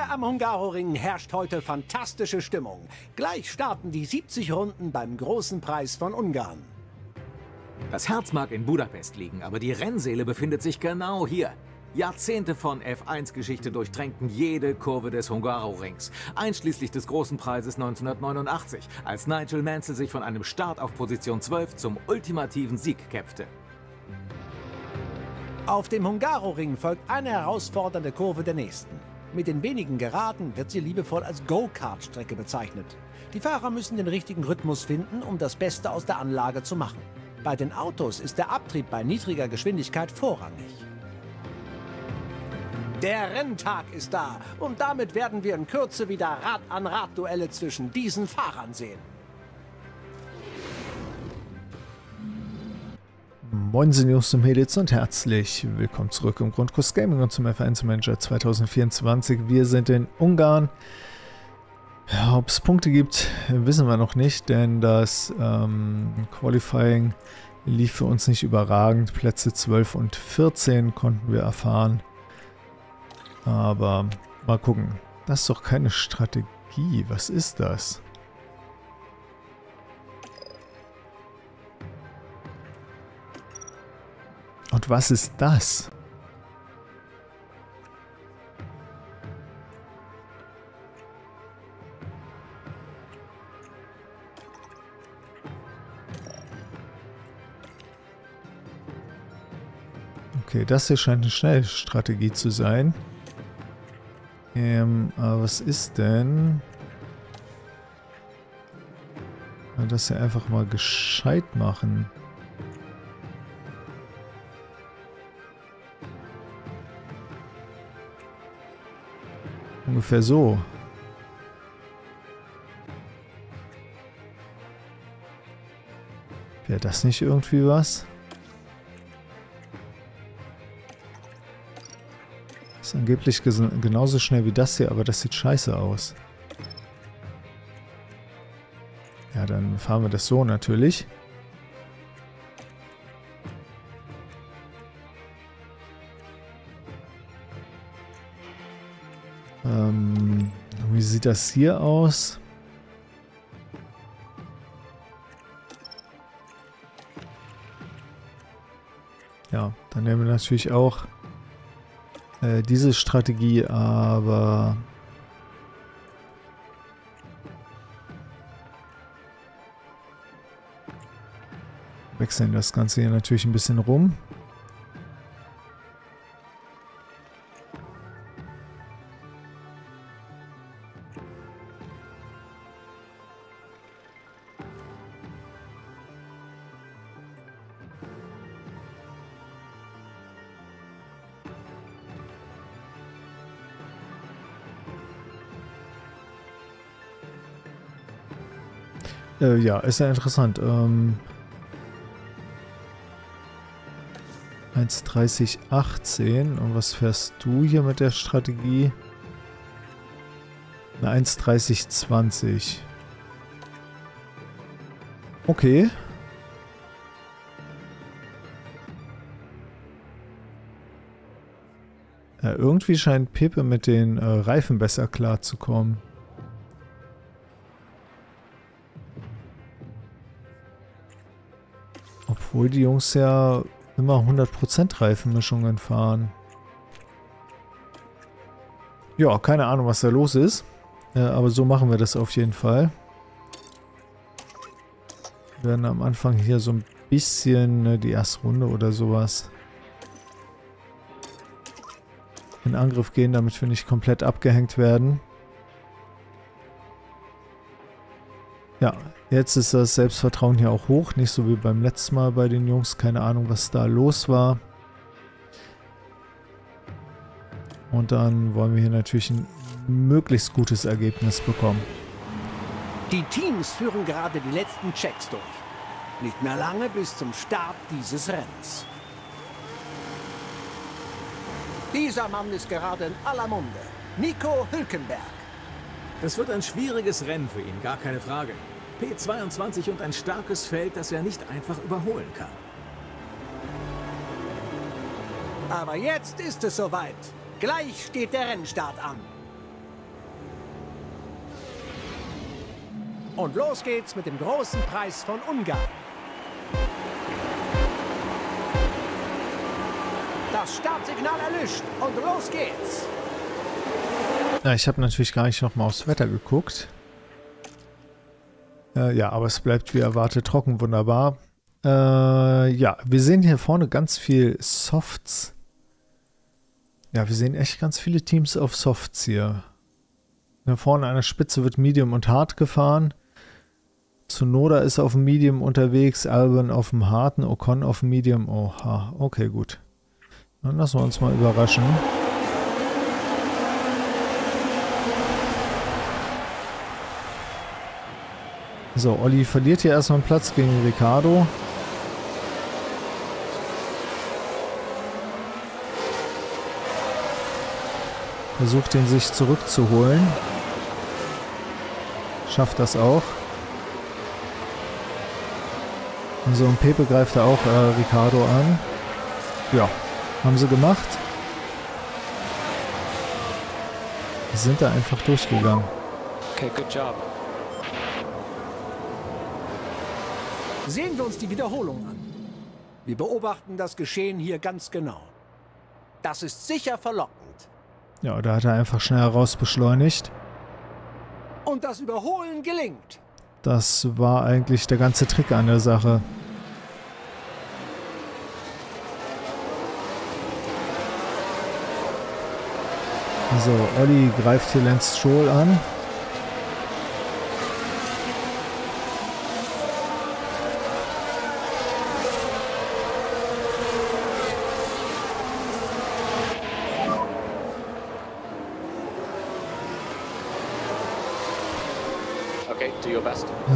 Hier am Hungaroring herrscht heute fantastische Stimmung. Gleich starten die 70 Runden beim großen Preis von Ungarn. Das Herz mag in Budapest liegen, aber die Rennseele befindet sich genau hier. Jahrzehnte von F1-Geschichte durchtränkten jede Kurve des Hungarorings, einschließlich des großen Preises 1989, als Nigel Mansell sich von einem Start auf Position 12 zum ultimativen Sieg kämpfte. Auf dem Hungaroring folgt eine herausfordernde Kurve der nächsten. Mit den wenigen Geraden wird sie liebevoll als Go-Kart-Strecke bezeichnet. Die Fahrer müssen den richtigen Rhythmus finden, um das Beste aus der Anlage zu machen. Bei den Autos ist der Abtrieb bei niedriger Geschwindigkeit vorrangig. Der Renntag ist da und damit werden wir in Kürze wieder Rad-an-Rad-Duelle zwischen diesen Fahrern sehen. Moin Jungs und Mädels und herzlich willkommen zurück im Grundkurs Gaming und zum F1 Manager 2024. Wir sind in Ungarn. Ob es Punkte gibt, wissen wir noch nicht, denn das ähm, Qualifying lief für uns nicht überragend. Plätze 12 und 14 konnten wir erfahren. Aber mal gucken. Das ist doch keine Strategie. Was ist das? Und was ist das? Okay, das hier scheint eine Schnellstrategie zu sein. Ähm, aber was ist denn? Das hier einfach mal gescheit machen. Ungefähr so. Wäre das nicht irgendwie was? Ist angeblich genauso schnell wie das hier, aber das sieht scheiße aus. Ja, dann fahren wir das so natürlich. Sieht das hier aus? Ja, dann nehmen wir natürlich auch äh, diese Strategie, aber... Wechseln das Ganze hier natürlich ein bisschen rum. Äh, ja, ist ja interessant. Ähm, 1,30,18. Und was fährst du hier mit der Strategie? Eine 1,30,20. Okay. Ja, irgendwie scheint Pepe mit den äh, Reifen besser klarzukommen. Obwohl die Jungs ja immer 100% Reifenmischungen fahren. Ja, keine Ahnung, was da los ist. Äh, aber so machen wir das auf jeden Fall. Wir werden am Anfang hier so ein bisschen ne, die erste Runde oder sowas in Angriff gehen, damit wir nicht komplett abgehängt werden. Ja, jetzt ist das Selbstvertrauen hier auch hoch. Nicht so wie beim letzten Mal bei den Jungs. Keine Ahnung, was da los war. Und dann wollen wir hier natürlich ein möglichst gutes Ergebnis bekommen. Die Teams führen gerade die letzten Checks durch. Nicht mehr lange bis zum Start dieses Rennens. Dieser Mann ist gerade in aller Munde. Nico Hülkenberg. Das wird ein schwieriges Rennen für ihn, gar keine Frage. P22 und ein starkes Feld, das er nicht einfach überholen kann. Aber jetzt ist es soweit. Gleich steht der Rennstart an. Und los geht's mit dem großen Preis von Ungarn. Das Startsignal erlischt und los geht's. Ja, ich habe natürlich gar nicht nochmal aufs Wetter geguckt. Äh, ja, aber es bleibt wie erwartet trocken, wunderbar. Äh, ja, wir sehen hier vorne ganz viel Softs. Ja, wir sehen echt ganz viele Teams auf Softs hier. Hier vorne an der Spitze wird Medium und Hard gefahren. Tsunoda ist auf dem Medium unterwegs, Albon auf dem Harten, Ocon auf dem Medium. Oha, okay, gut. Dann lassen wir uns mal überraschen. So, Olli verliert hier erstmal einen Platz gegen Ricardo. Versucht ihn sich zurückzuholen. Schafft das auch. Und so, und Pepe greift da auch äh, Ricardo an. Ja, haben sie gemacht. Sind da einfach durchgegangen. Okay, good job. Sehen wir uns die Wiederholung an. Wir beobachten das Geschehen hier ganz genau. Das ist sicher verlockend. Ja, da hat er einfach schnell raus beschleunigt. Und das Überholen gelingt. Das war eigentlich der ganze Trick an der Sache. So, Olli greift hier Lance Stroll an.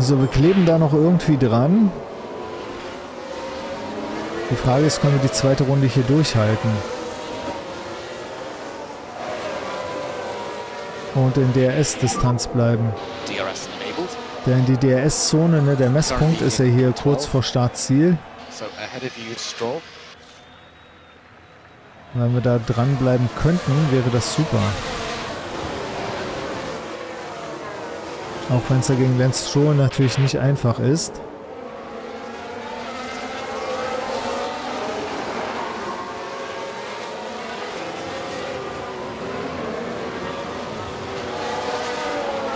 So, wir kleben da noch irgendwie dran. Die Frage ist, können wir die zweite Runde hier durchhalten? Und in DRS-Distanz bleiben. Denn die DRS-Zone, ne, der Messpunkt ist ja hier kurz vor Startziel. Wenn wir da dranbleiben könnten, wäre das super. Auch wenn es ja gegen Lance Stroll natürlich nicht einfach ist.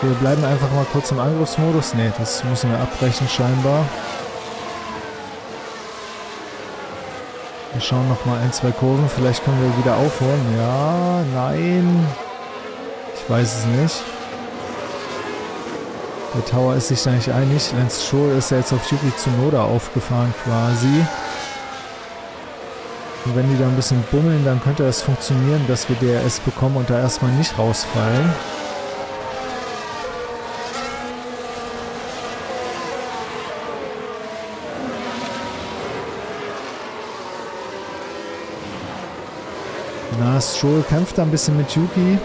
Wir bleiben einfach mal kurz im Angriffsmodus. Ne, das müssen wir abbrechen scheinbar. Wir schauen noch mal ein, zwei Kurven. Vielleicht können wir wieder aufholen. Ja, nein. Ich weiß es nicht. Der Tower ist sich da nicht einig. Lance Stroll ist ja jetzt auf Yuki Tsunoda aufgefahren quasi. Und wenn die da ein bisschen bummeln, dann könnte das funktionieren, dass wir DRS bekommen und da erstmal nicht rausfallen. Na, Stroll kämpft da ein bisschen mit Yuki.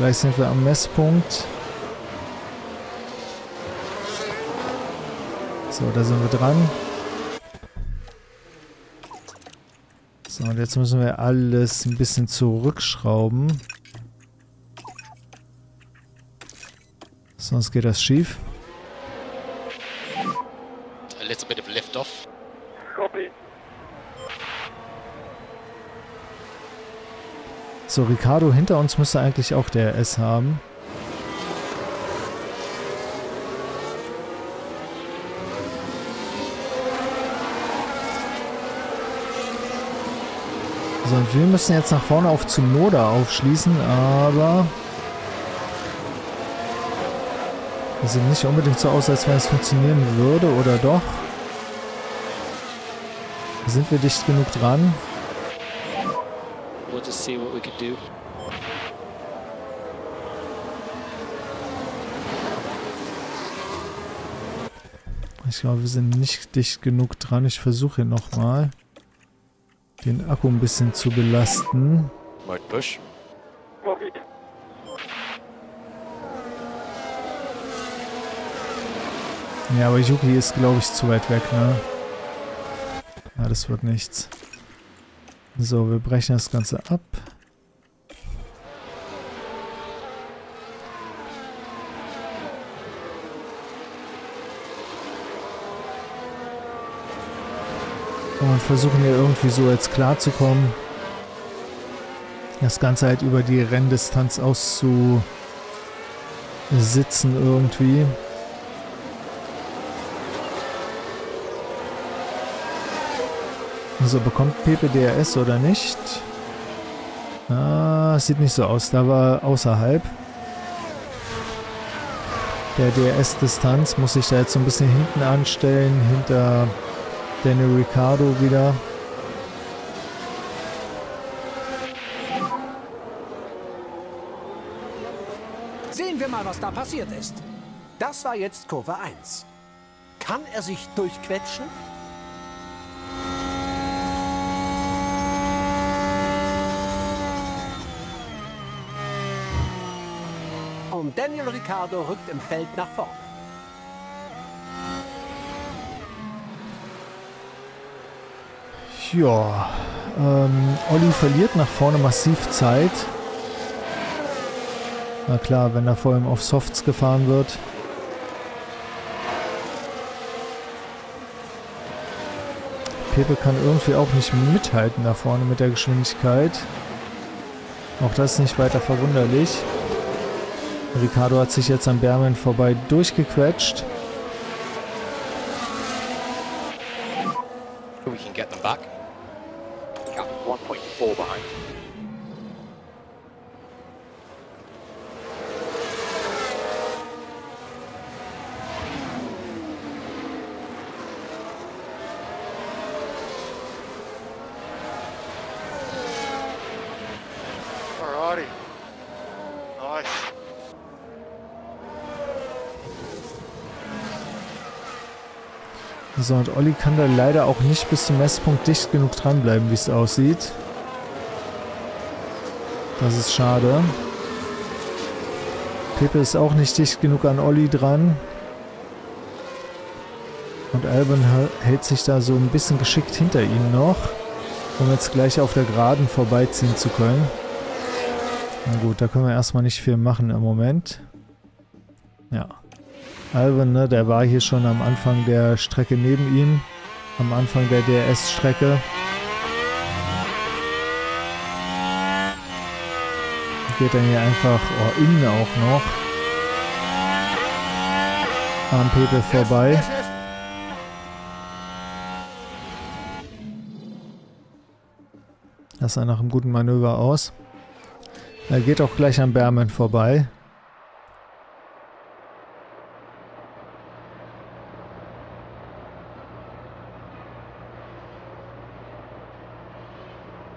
Vielleicht sind wir am Messpunkt. So, da sind wir dran. So, und jetzt müssen wir alles ein bisschen zurückschrauben. Sonst geht das schief. A little bit of lift off. So, Ricardo hinter uns müsste eigentlich auch der S haben. So, und wir müssen jetzt nach vorne auf Tsunoda aufschließen, aber... Das sieht nicht unbedingt so aus, als wenn es funktionieren würde, oder doch? Sind wir dicht genug dran? See what we can do. Ich glaube, wir sind nicht dicht genug dran. Ich versuche nochmal, den Akku ein bisschen zu belasten. Mode push. Ja, aber Yuki ist, glaube ich, zu weit weg, ne? Ja, das wird nichts. So, wir brechen das Ganze ab. und versuchen hier irgendwie so jetzt klarzukommen. Das Ganze halt über die Renndistanz auszusitzen irgendwie. So, bekommt Pepe DRS oder nicht? Ah, sieht nicht so aus. Da war außerhalb der DRS-Distanz. Muss ich da jetzt so ein bisschen hinten anstellen, hinter Daniel Ricciardo wieder. Sehen wir mal, was da passiert ist. Das war jetzt Kurve 1. Kann er sich durchquetschen? Und Daniel Ricciardo rückt im Feld nach vorn. Ja, ähm, Olli verliert nach vorne massiv Zeit. Na klar, wenn er vor allem auf Softs gefahren wird. Pepe kann irgendwie auch nicht mithalten da vorne mit der Geschwindigkeit. Auch das ist nicht weiter verwunderlich. Ricardo hat sich jetzt an Berman vorbei durchgequetscht. We can get them back. Gap 1.4 behind. Alrighty. Nice. So, und Olli kann da leider auch nicht bis zum Messpunkt dicht genug dranbleiben, wie es aussieht. Das ist schade. Pepe ist auch nicht dicht genug an Olli dran. Und Alban hä- hält sich da so ein bisschen geschickt hinter ihm noch, um jetzt gleich auf der Geraden vorbeiziehen zu können. Na gut, da können wir erstmal nicht viel machen im Moment. Alban, ne, der war hier schon am Anfang der Strecke neben ihm. Am Anfang der DRS-Strecke. Geht dann hier einfach oh, innen auch noch am Pepe vorbei. Das sah nach einem guten Manöver aus. Er geht auch gleich an Berman vorbei.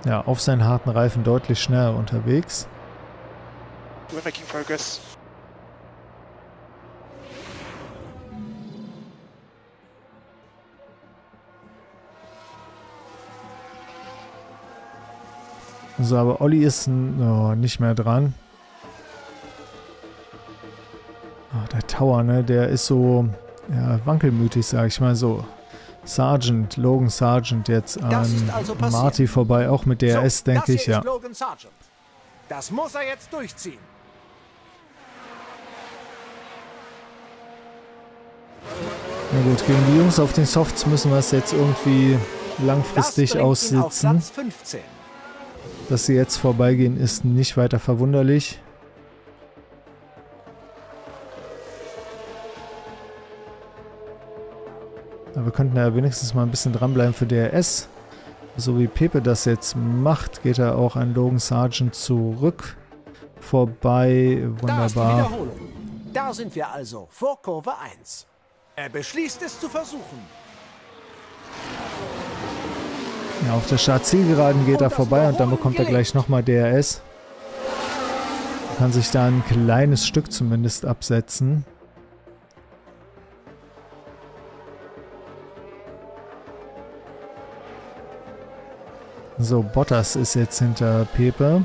Ja, auf seinen harten Reifen deutlich schneller unterwegs. We're making progress. So, aber Olli ist oh, nicht mehr dran. Oh, der Tower, ne, der ist so ja, wankelmütig, sag ich mal so. Sergeant, Logan Sergeant jetzt an also. Marty vorbei, auch mit DRS, so, denke ich, ja. Logan Sargent. Das muss er jetzt durchziehen. Na gut, gegen die Jungs auf den Softs müssen wir es jetzt irgendwie langfristig aussitzen. Platz 15. Dass sie jetzt vorbeigehen, ist nicht weiter verwunderlich. Aber wir könnten ja wenigstens mal ein bisschen dranbleiben für DRS. So wie Pepe das jetzt macht, geht er auch an Logan Sargent zurück. Vorbei, Da ist die wunderbar. Wiederholung. Da sind wir also, vor Kurve 1. Er beschließt es zu versuchen. Ja, auf der Start-Zielgeraden geht Und er vorbei und dann bekommt er gleich nochmal DRS. Kann sich da ein kleines Stück zumindest absetzen. So, Bottas ist jetzt hinter Pepe.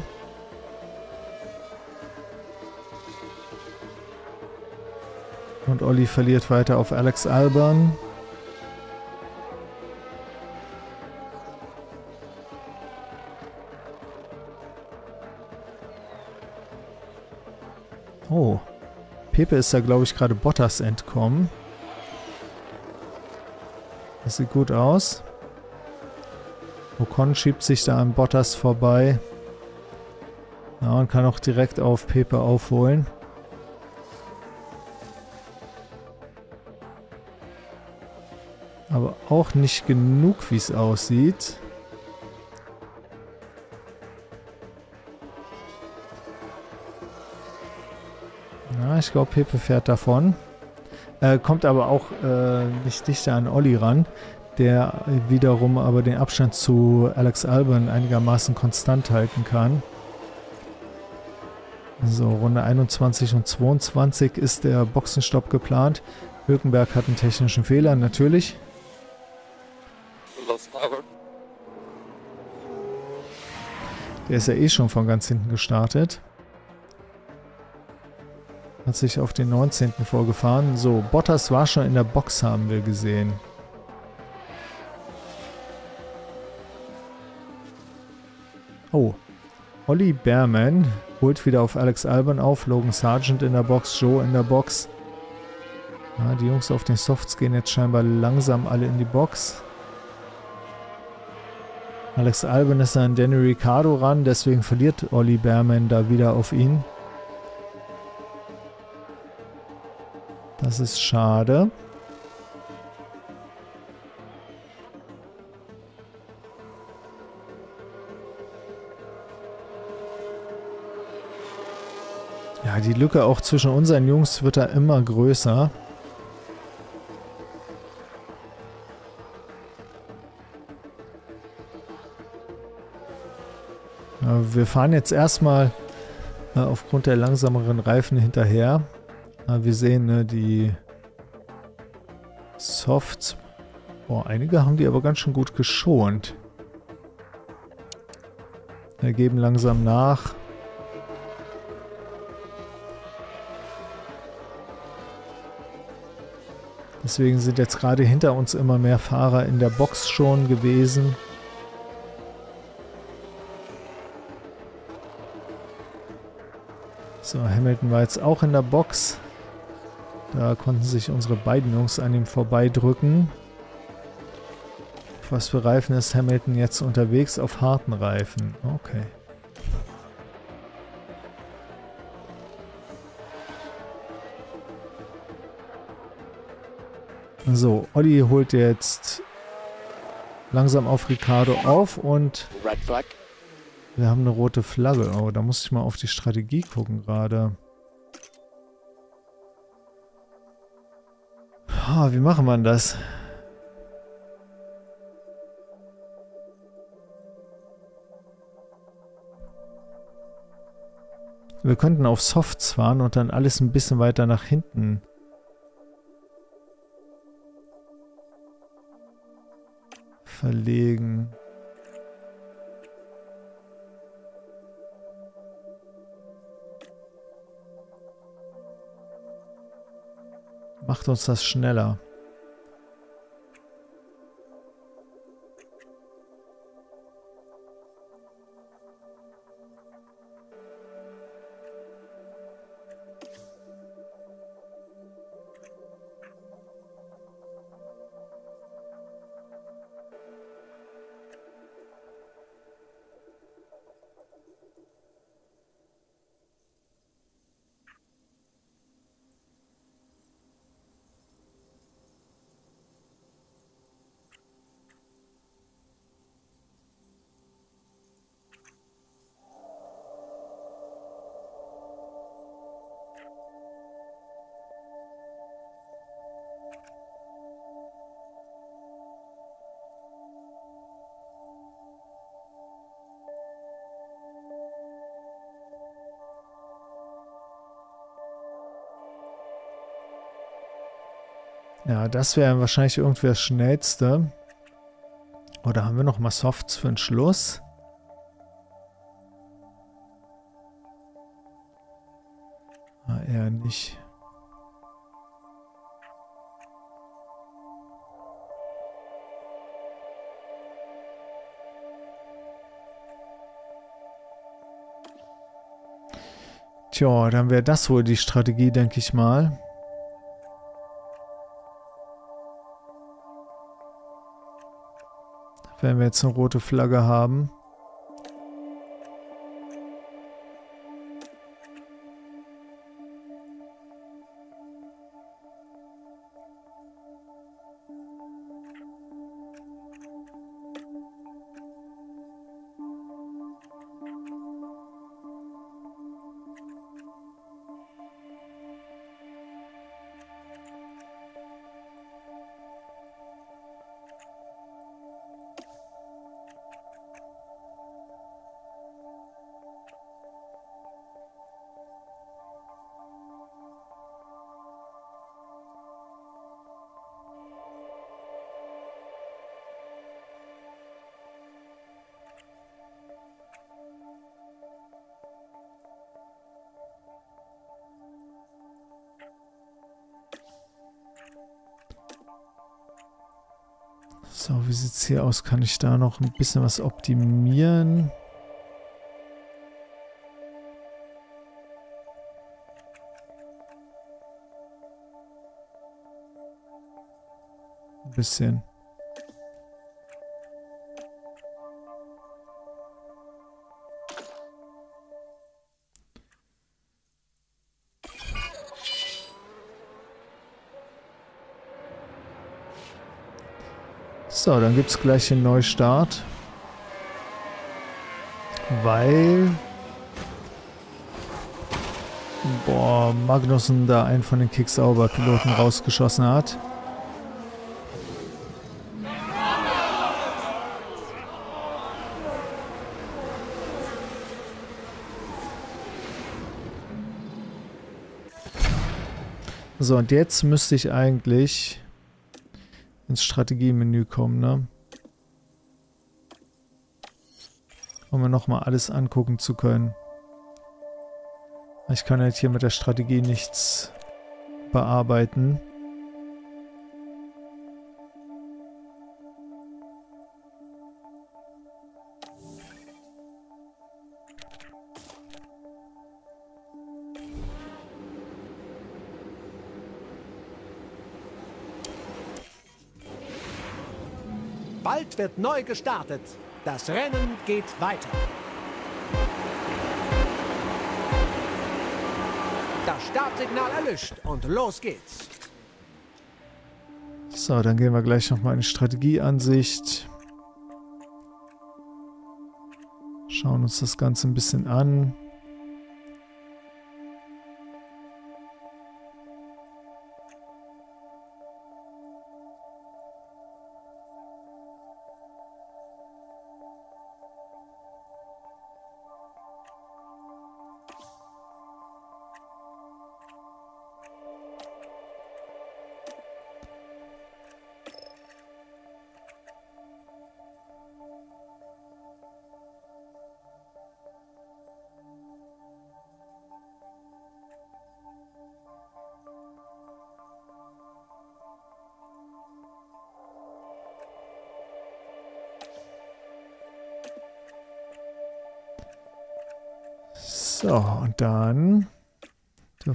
Und Olli verliert weiter auf Alex Alban. Oh. Pepe ist da, glaube ich, gerade Bottas entkommen. Das sieht gut aus. Ocon schiebt sich da an Bottas vorbei. Ja, und kann auch direkt auf Pepe aufholen. Aber auch nicht genug, wie es aussieht. Na, ich glaube, Pepe fährt davon. Äh, kommt aber auch äh, nicht dichter an Olli ran, der wiederum aber den Abstand zu Alex Albon einigermaßen konstant halten kann. So, Runde 21 und 22 ist der Boxenstopp geplant. Hülkenberg hat einen technischen Fehler, natürlich. Der ist ja eh schon von ganz hinten gestartet. Hat sich auf den 19. vorgefahren. So, Bottas war schon in der Box, haben wir gesehen. Oh. Olli Behrman holt wieder auf Alex Albon auf. Logan Sargent in der Box, Joe in der Box. Ja, die Jungs auf den Softs gehen jetzt scheinbar langsam alle in die Box. Alex Albon ist an Danny Ricciardo ran, deswegen verliert Olli Behrman da wieder auf ihn. Das ist schade. Die Lücke auch zwischen unseren Jungs wird da immer größer. Wir fahren jetzt erstmal äh, aufgrund der langsameren Reifen hinterher. Wir sehen ne, die Softs. Boah, einige haben die aber ganz schön gut geschont. Wir geben langsam nach. Deswegen sind jetzt gerade hinter uns immer mehr Fahrer in der Box schon gewesen. So, Hamilton war jetzt auch in der Box. Da konnten sich unsere beiden Jungs an ihm vorbeidrücken. Auf was für Reifen ist Hamilton jetzt unterwegs? Auf harten Reifen. Okay. So, Olli holt jetzt langsam auf Ricardo auf und Red flag. wir haben eine rote Flagge. Oh, da muss ich mal auf die Strategie gucken gerade. Ah, wie machen wir das? Wir könnten auf Softs fahren und dann alles ein bisschen weiter nach hinten verlegen. Macht uns das schneller. Das wäre wahrscheinlich irgendwie das Schnellste. Oder haben wir noch mal Softs für den Schluss? Ah, eher nicht. Tja, dann wäre das wohl die Strategie, denke ich mal. Wenn wir jetzt eine rote Flagge haben. So, wie sieht es hier aus? Kann ich da noch ein bisschen was optimieren? Ein bisschen. So, dann gibt es gleich einen Neustart. Weil... Boah, Magnussen da einen von den Kicksauber-Piloten rausgeschossen hat. So, und jetzt müsste ich eigentlich ins Strategiemenü kommen, ne? Um mir nochmal alles angucken zu können. Ich kann halt hier mit der Strategie nichts bearbeiten. Wird neu gestartet. Das Rennen geht weiter. Das Startsignal erlischt und los geht's. So, dann gehen wir gleich nochmal in die Strategieansicht. Schauen uns das Ganze ein bisschen an.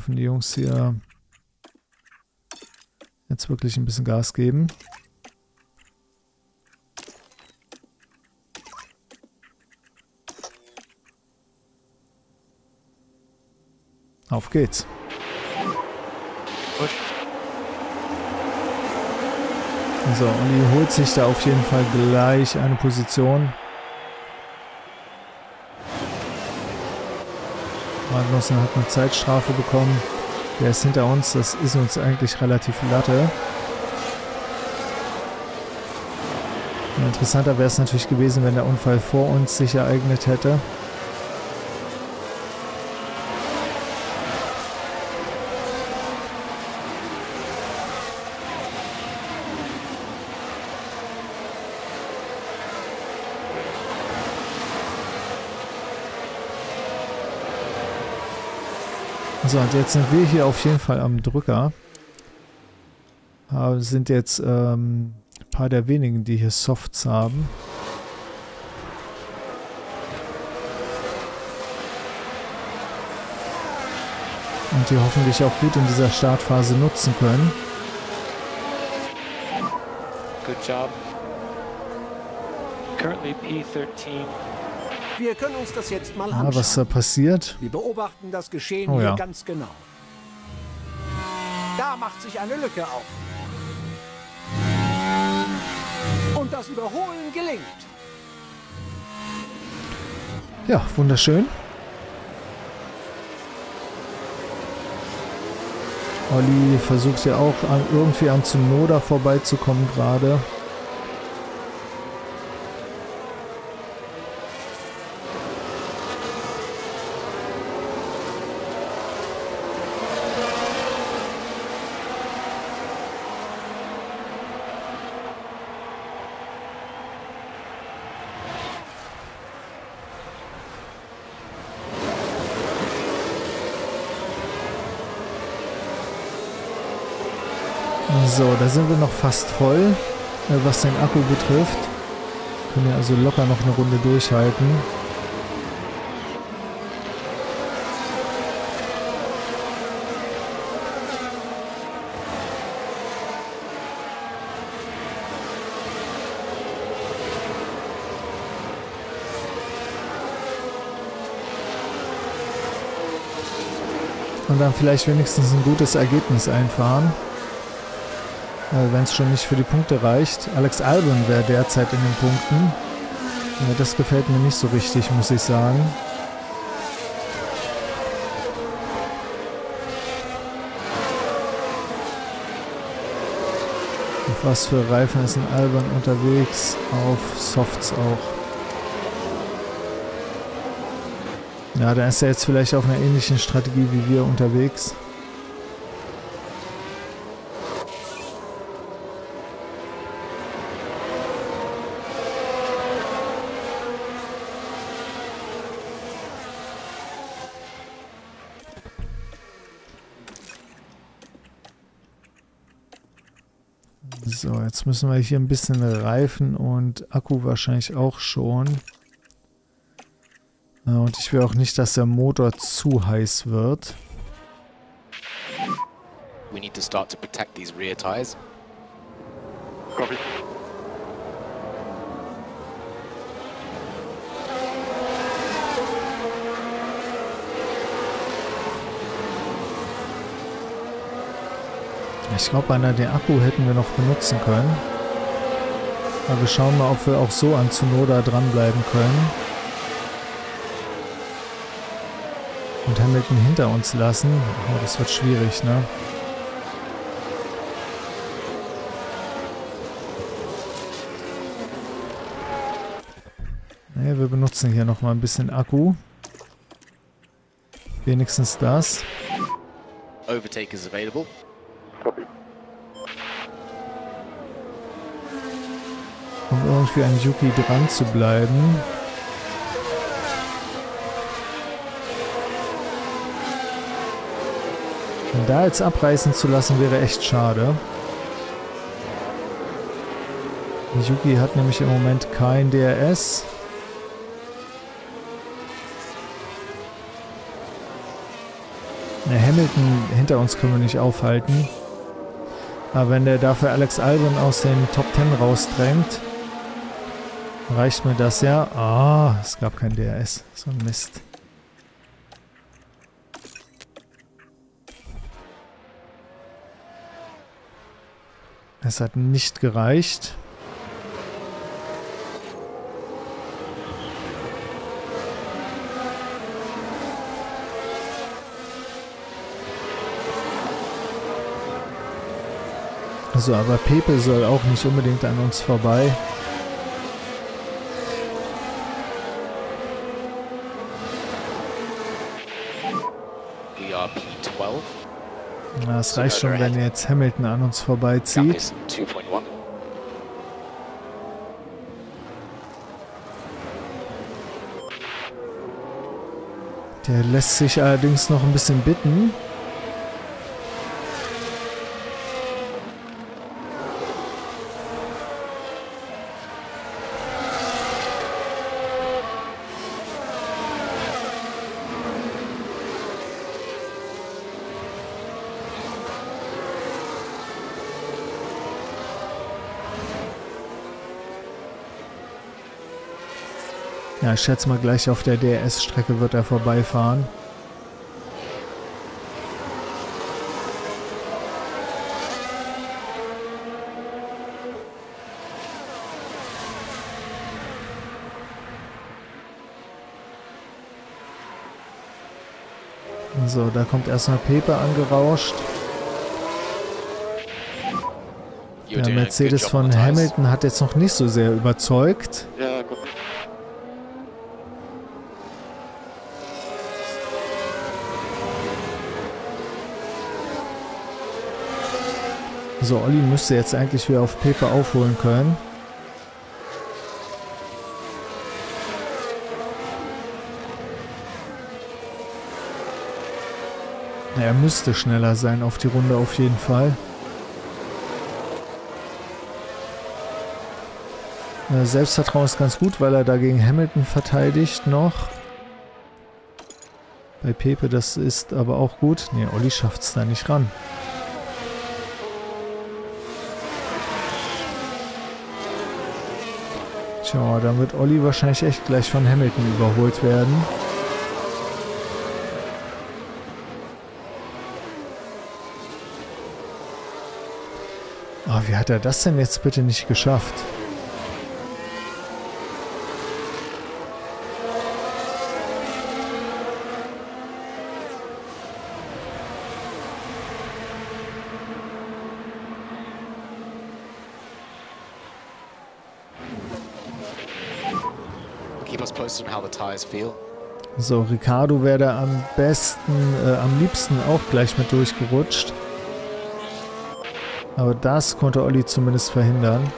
Dürfen die Jungs hier jetzt wirklich ein bisschen Gas geben. Auf geht's. So, und die holt sich da auf jeden Fall gleich eine Position. Magnussen hat eine Zeitstrafe bekommen. Der ist hinter uns, das ist uns eigentlich relativ latte. interessanter wäre es natürlich gewesen, wenn der Unfall vor uns sich ereignet hätte. So, und jetzt sind wir hier auf jeden Fall am Drücker. Aber sind jetzt ähm, ein paar der wenigen, die hier Softs haben. Und die hoffentlich auch gut in dieser Startphase nutzen können. Good job. Currently P13. Wir können uns das jetzt mal Ah, anschauen. was da passiert? Wir beobachten das Geschehen Oh hier ja. ganz genau. Da macht sich eine Lücke auf. Und das Überholen gelingt. Ja, wunderschön. Olli versucht ja auch an, irgendwie an Tsunoda vorbeizukommen gerade. So, da sind wir noch fast voll, äh, was den Akku betrifft. Können wir also locker noch eine Runde durchhalten. Und dann vielleicht wenigstens ein gutes Ergebnis einfahren. Wenn es schon nicht für die Punkte reicht. Alex Albon wäre derzeit in den Punkten. Ja, das gefällt mir nicht so richtig, muss ich sagen. Auf was für Reifen ist ein Albon unterwegs? Auf Softs auch. Ja, da ist er jetzt vielleicht auf einer ähnlichen Strategie wie wir unterwegs. Müssen wir hier ein bisschen Reifen und Akku wahrscheinlich auch schon. Ja, und ich will auch nicht, dass der Motor zu heiß wird. We need to start to protect these rear tires. Copy. Ich glaube, einer den Akku hätten wir noch benutzen können. Aber wir schauen mal, ob wir auch so an Tsunoda dranbleiben können. Und Hamilton hinter uns lassen. Oh, das wird schwierig, ne? Ne, wir benutzen hier noch mal ein bisschen Akku. Wenigstens das. Overtake is available. Copy. um irgendwie an Yuki dran zu bleiben. Und da jetzt abreißen zu lassen, wäre echt schade. Yuki hat nämlich im Moment kein DRS. Ne, Hamilton hinter uns können wir nicht aufhalten. Aber wenn der dafür Alex Albon aus den Top 10 rausdrängt, reicht mir das ja. Ah, es gab kein DRS. So ein Mist. Es hat nicht gereicht. So, aber Pepe soll auch nicht unbedingt an uns vorbei. P12. Na, Es reicht schon, wenn jetzt Hamilton an uns vorbeizieht. is 2.1. Der lässt sich allerdings noch ein bisschen bitten. Ja, ich schätze mal gleich auf der DRS-Strecke wird er vorbeifahren. So, da kommt erstmal Pepe angerauscht. Der Mercedes von. Hamilton hat jetzt noch nicht so sehr überzeugt. Yeah, So, Olli müsste jetzt eigentlich wieder auf Pepe aufholen können. Er müsste schneller sein auf die Runde auf jeden Fall. Selbstvertrauen ist ganz gut, weil er dagegen Hamilton verteidigt noch. Bei Pepe, das ist aber auch gut. Ne, Olli schafft es da nicht ran. Tja, dann wird Olli wahrscheinlich echt gleich von Hamilton überholt werden. Ah, wie hat er das denn jetzt bitte nicht geschafft? So, Ricardo wäre da am besten, äh, am liebsten auch gleich mit durchgerutscht. Aber das konnte Olli zumindest verhindern.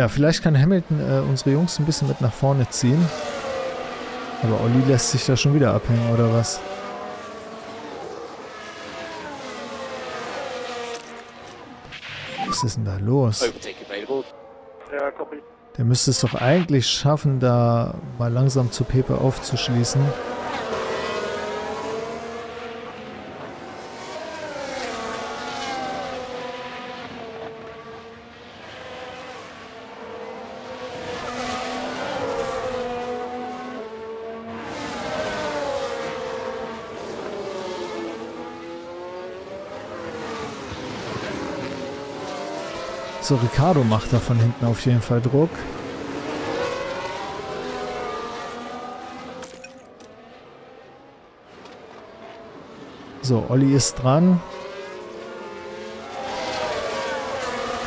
Ja, vielleicht kann Hamilton äh, unsere Jungs ein bisschen mit nach vorne ziehen. Aber Olli lässt sich da schon wieder abhängen, oder was? Was ist denn da los? Der müsste es doch eigentlich schaffen, da mal langsam zu Pepe aufzuschließen. So, Ricardo macht da von hinten auf jeden Fall Druck. So, Olli ist dran.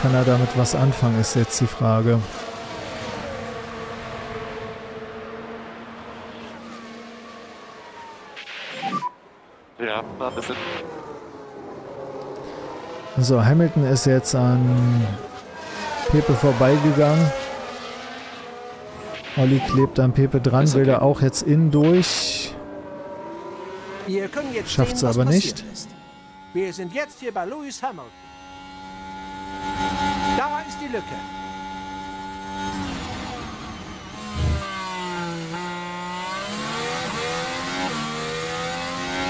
Kann er damit was anfangen, ist jetzt die Frage. Yeah, understood. So, Hamilton ist jetzt an Pepe vorbeigegangen. Olli klebt an Pepe dran, will er auch jetzt innen durch. Wir können jetzt Schafft's sehen, was aber nicht. Ist. Wir sind jetzt hier bei Lewis Hamilton. Da ist die Lücke.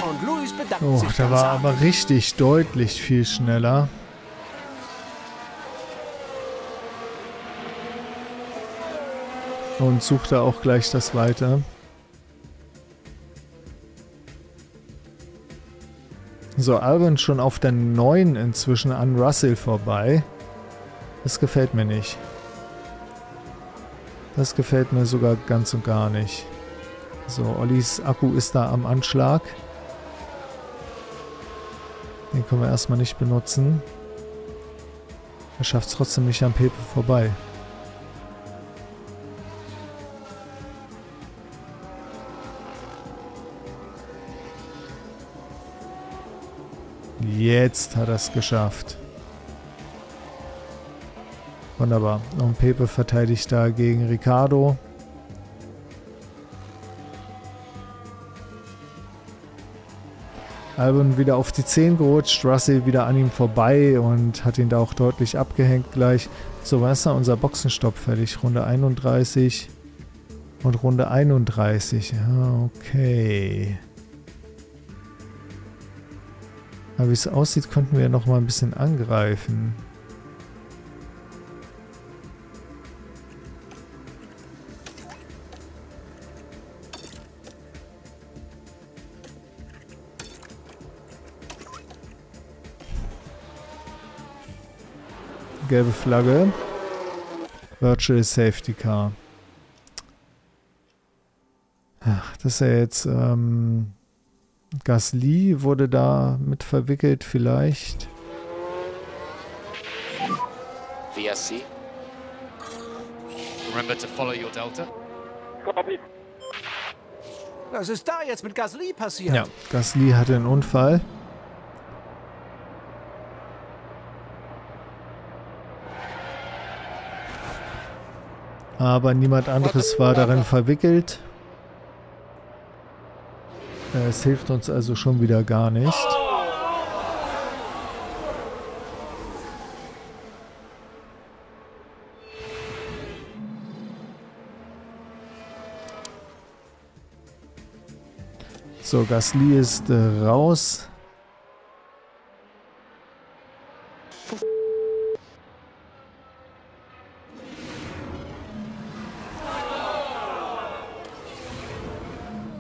Und Lewis bedankt Oh, sich der ganz war aber richtig deutlich viel schneller. Und sucht da auch gleich das Weite. So, Albon schon auf der 9 inzwischen an Russell vorbei. Das gefällt mir nicht. Das gefällt mir sogar ganz und gar nicht. So, Ollis Akku ist da am Anschlag. Den können wir erstmal nicht benutzen. Er schafft es trotzdem nicht am Pepe vorbei. Jetzt hat er es geschafft. Wunderbar. Und Pepe verteidigt da gegen Ricardo. Albon wieder auf die 10 gerutscht, Russell wieder an ihm vorbei und hat ihn da auch deutlich abgehängt gleich. So, was ist da unser Boxenstopp fertig? Runde 31 und Runde 31. Ja, okay. Aber wie es aussieht, könnten wir noch mal ein bisschen angreifen. Gelbe Flagge. Virtual Safety Car. Ach, das ist ja jetzt ähm, Gasly wurde da mit verwickelt vielleicht. VSC. Remember to follow your delta. Copy. Was ist da jetzt mit Gasly passiert? Ja, Gasly hatte einen Unfall. Aber niemand anderes war darin verwickelt. Es hilft uns also schon wieder gar nicht. So, Gasly ist äh, raus.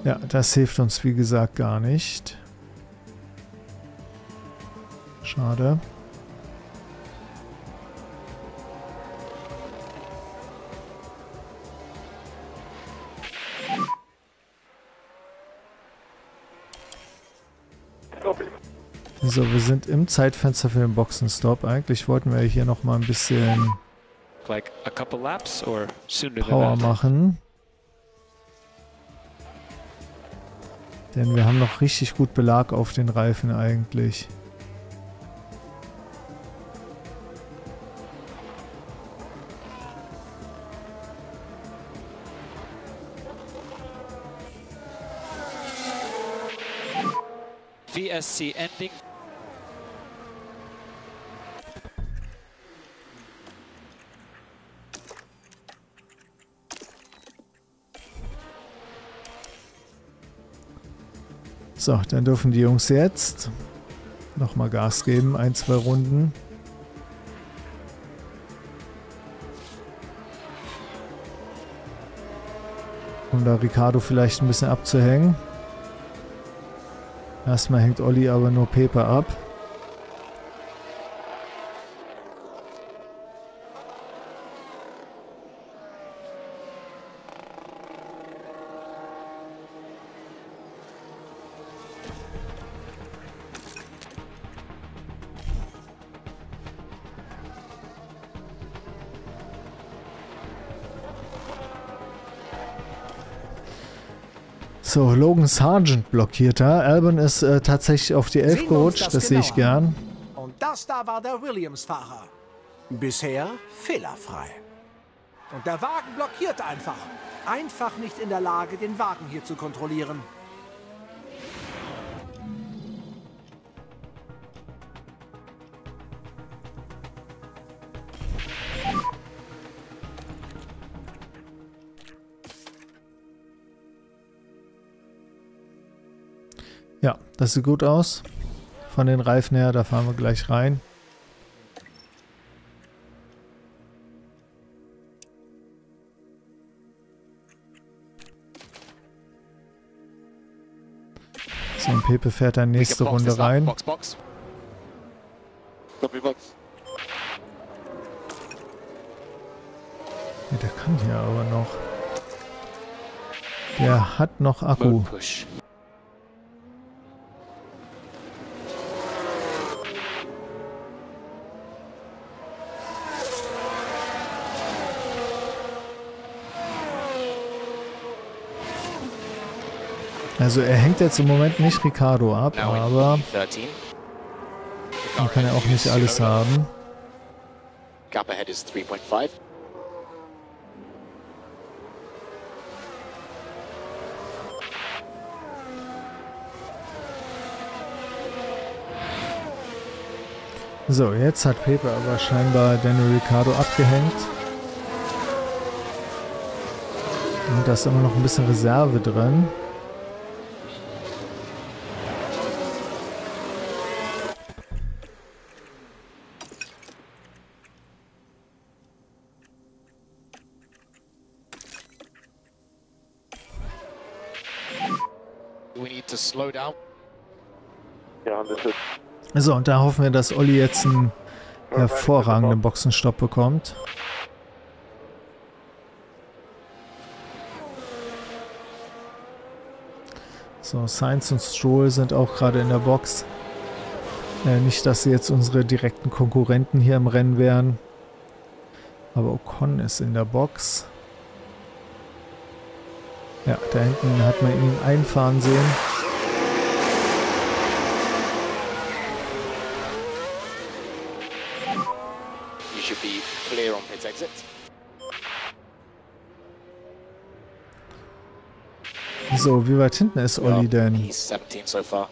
Ja, das hilft uns wie gesagt gar nicht. Schade. So, wir sind im Zeitfenster für den Boxenstopp. Eigentlich wollten wir hier noch mal ein bisschen Power machen. Denn wir haben noch richtig gut Belag auf den Reifen eigentlich. VSC ending. So, dann dürfen die Jungs jetzt nochmal Gas geben. Ein, zwei Runden. Um da Ricardo vielleicht ein bisschen abzuhängen. Erstmal hängt Olli aber nur Pepe ab. Logan Sargent blockiert da. Albon ist äh, tatsächlich auf die 11 Sehen wir uns gerutscht, das das sehe ich gern. Und das da war der Williams-Fahrer. Bisher fehlerfrei. Und der Wagen blockiert einfach. Einfach nicht in der Lage, den Wagen hier zu kontrollieren. Ja, das sieht gut aus. Von den Reifen her, da fahren wir gleich rein. So, und Pepe fährt dann nächste Runde rein. Box, box. Copy box. Ja, der kann hier aber noch. Der hat noch Akku. Push. Also er hängt jetzt im Moment nicht Ricardo ab, aber in 13. man kann ja auch nicht alles haben. Gap ahead is 3.5. So, jetzt hat Pepe aber scheinbar Daniel Ricciardo abgehängt. Und da ist immer noch ein bisschen Reserve drin. So, und da hoffen wir, dass Olli jetzt einen hervorragenden Boxenstopp bekommt. So, Sainz und Stroll sind auch gerade in der Box. Äh, nicht, dass sie jetzt unsere direkten Konkurrenten hier im Rennen wären. Aber Ocon ist in der Box. Ja, da hinten hat man ihn einfahren sehen. Be clear on pit exit. So, wie weit hinten ist Olli denn? He's 17 so far.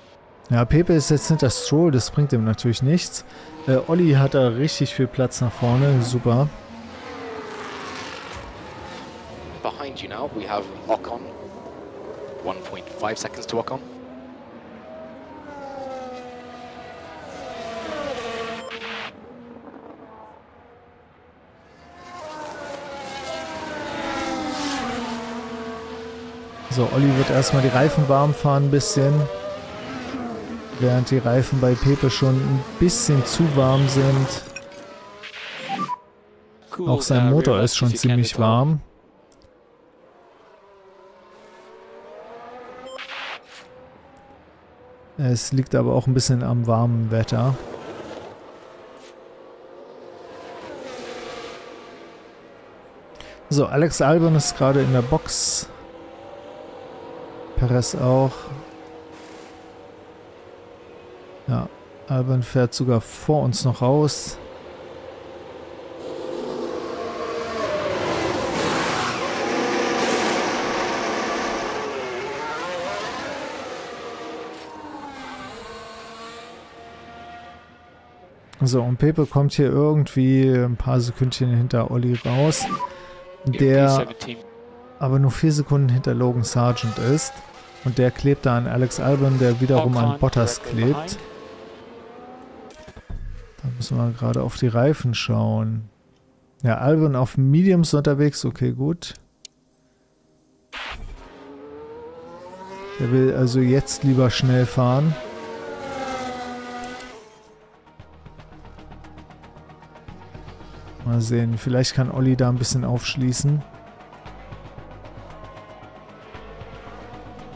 Ja, Pepe ist jetzt hinter Stroll, das bringt ihm natürlich nichts. Äh, Olli hat da richtig viel Platz nach vorne, super. Behind you now, we have Ocon. 1.5 seconds to Ocon. So, Olli wird erstmal die Reifen warm fahren ein bisschen. Während die Reifen bei Pepe schon ein bisschen zu warm sind. Auch sein Motor ist schon ziemlich warm. Es liegt aber auch ein bisschen am warmen Wetter. So, Alex Albon ist gerade in der Box. Perez auch. Ja, Albon fährt sogar vor uns noch raus. So, und Pepe kommt hier irgendwie ein paar Sekündchen hinter Olli raus, der P17. aber nur vier Sekunden hinter Logan Sargent ist. Und der klebt da an Alex Albon, der wiederum an Bottas klebt. Da müssen wir gerade auf die Reifen schauen. Ja, Albon auf Mediums unterwegs, okay, gut. Der will also jetzt lieber schnell fahren. Mal sehen, vielleicht kann Olli da ein bisschen aufschließen.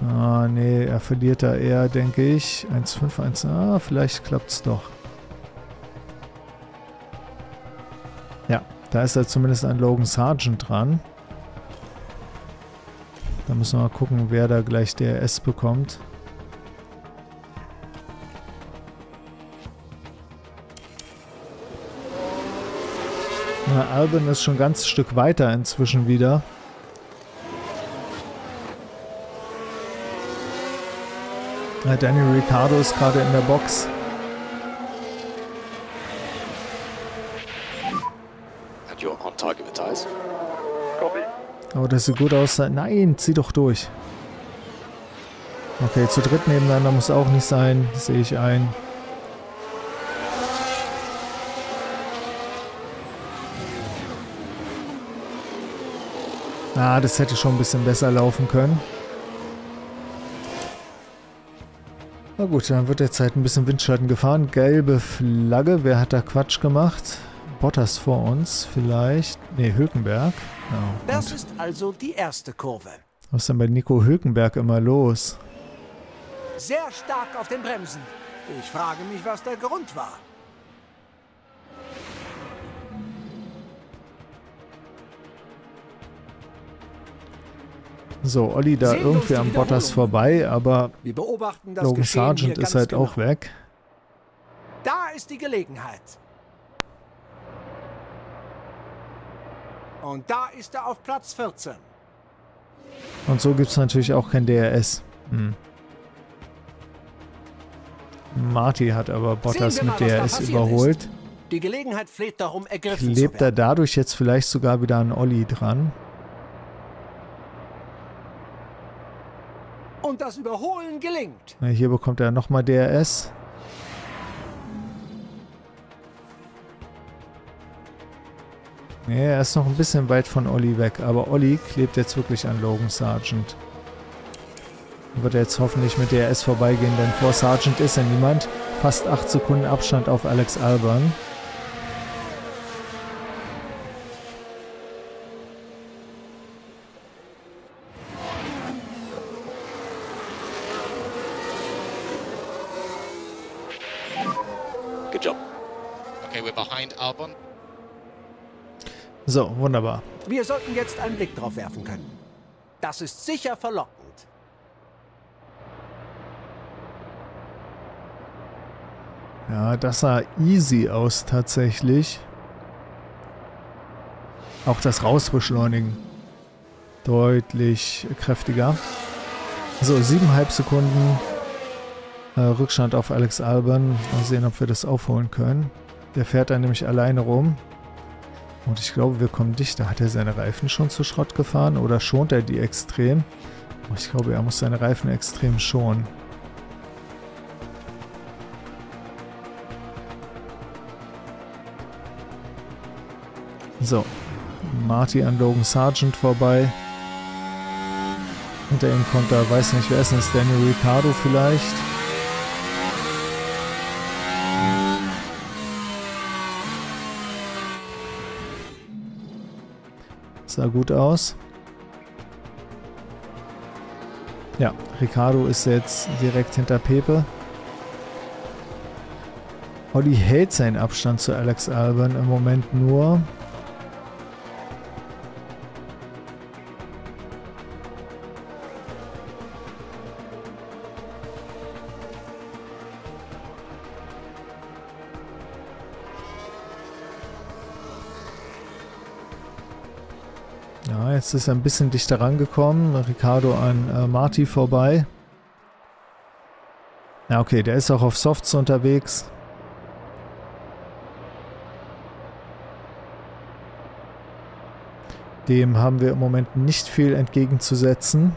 Ah, nee, er verliert da eher, denke ich. 1,5, 1, ah, vielleicht klappt's doch. Ja, da ist er zumindest an Logan Sargent dran. Da müssen wir mal gucken, wer da gleich DRS bekommt. Na, Albin ist schon ein ganz Stück weiter inzwischen wieder. Daniel Ricciardo ist gerade in der Box. And you're on target with tyres. Copy. Oh, das sieht gut aus. Nein, zieh doch durch. Okay, zu dritt nebeneinander muss auch nicht sein. Sehe ich ein. Ah, das hätte schon ein bisschen besser laufen können. Na gut, dann wird halt ein bisschen Windschatten gefahren. Gelbe Flagge. Wer hat da Quatsch gemacht? Bottas vor uns vielleicht. Ne, Hülkenberg. Ja, Das ist also die erste Kurve. Was ist denn bei Nico Hülkenberg immer los? Sehr stark auf den Bremsen. Ich frage mich, was der Grund war. So, Olli da uns irgendwie am Bottas vorbei, aber Logan Sargent ist halt genau. auch weg. Da ist die Gelegenheit. Und da ist er auf Platz 14. Und so gibt es natürlich auch kein DRS. Hm. Marty hat aber Bottas mit mal, da DRS überholt. ist. Die Gelegenheit fleht darum, ergriffen zu Klebt er werden. dadurch jetzt vielleicht sogar wieder an Olli dran? Und das Überholen gelingt. Hier bekommt er nochmal DRS. Nee, er ist noch ein bisschen weit von Olli weg, aber Olli klebt jetzt wirklich an Logan Sargent. Wird er jetzt hoffentlich mit DRS vorbeigehen, denn vor Sargent ist er niemand. Fast 8 Sekunden Abstand auf Alex Albon. Okay, we're behind Albon. So, wunderbar. Wir sollten jetzt einen Blick drauf werfen können. Das ist sicher verlockend. Ja, das sah easy aus tatsächlich. Auch das Rausbeschleunigen deutlich kräftiger. So, siebeneinhalb Sekunden äh, Rückstand auf Alex Albon. Mal sehen, ob wir das aufholen können. Der fährt dann nämlich alleine rum. Und ich glaube, wir kommen dichter. Hat er seine Reifen schon zu Schrott gefahren oder schont er die extrem? Ich glaube, er muss seine Reifen extrem schonen. So, Marty an Logan Sargent vorbei. Hinter ihm kommt da, weiß nicht, wer ist denn das? Daniel Ricciardo vielleicht? Sah gut aus. Ja, Ricardo ist jetzt direkt hinter Pepe. Olli hält seinen Abstand zu Alex Albon im Moment nur. Jetzt ist er ein bisschen dichter rangekommen. Ricardo an äh, Marty vorbei. Ja, okay, der ist auch auf Softs unterwegs. Dem haben wir im Moment nicht viel entgegenzusetzen.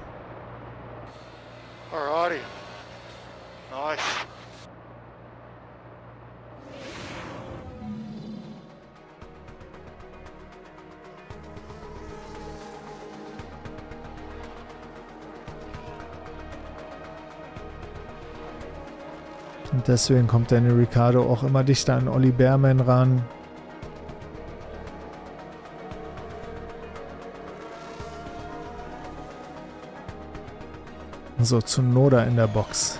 Und deswegen kommt Daniel Ricciardo auch immer dichter an Olli Behrman ran. So, Tsunoda in der Box.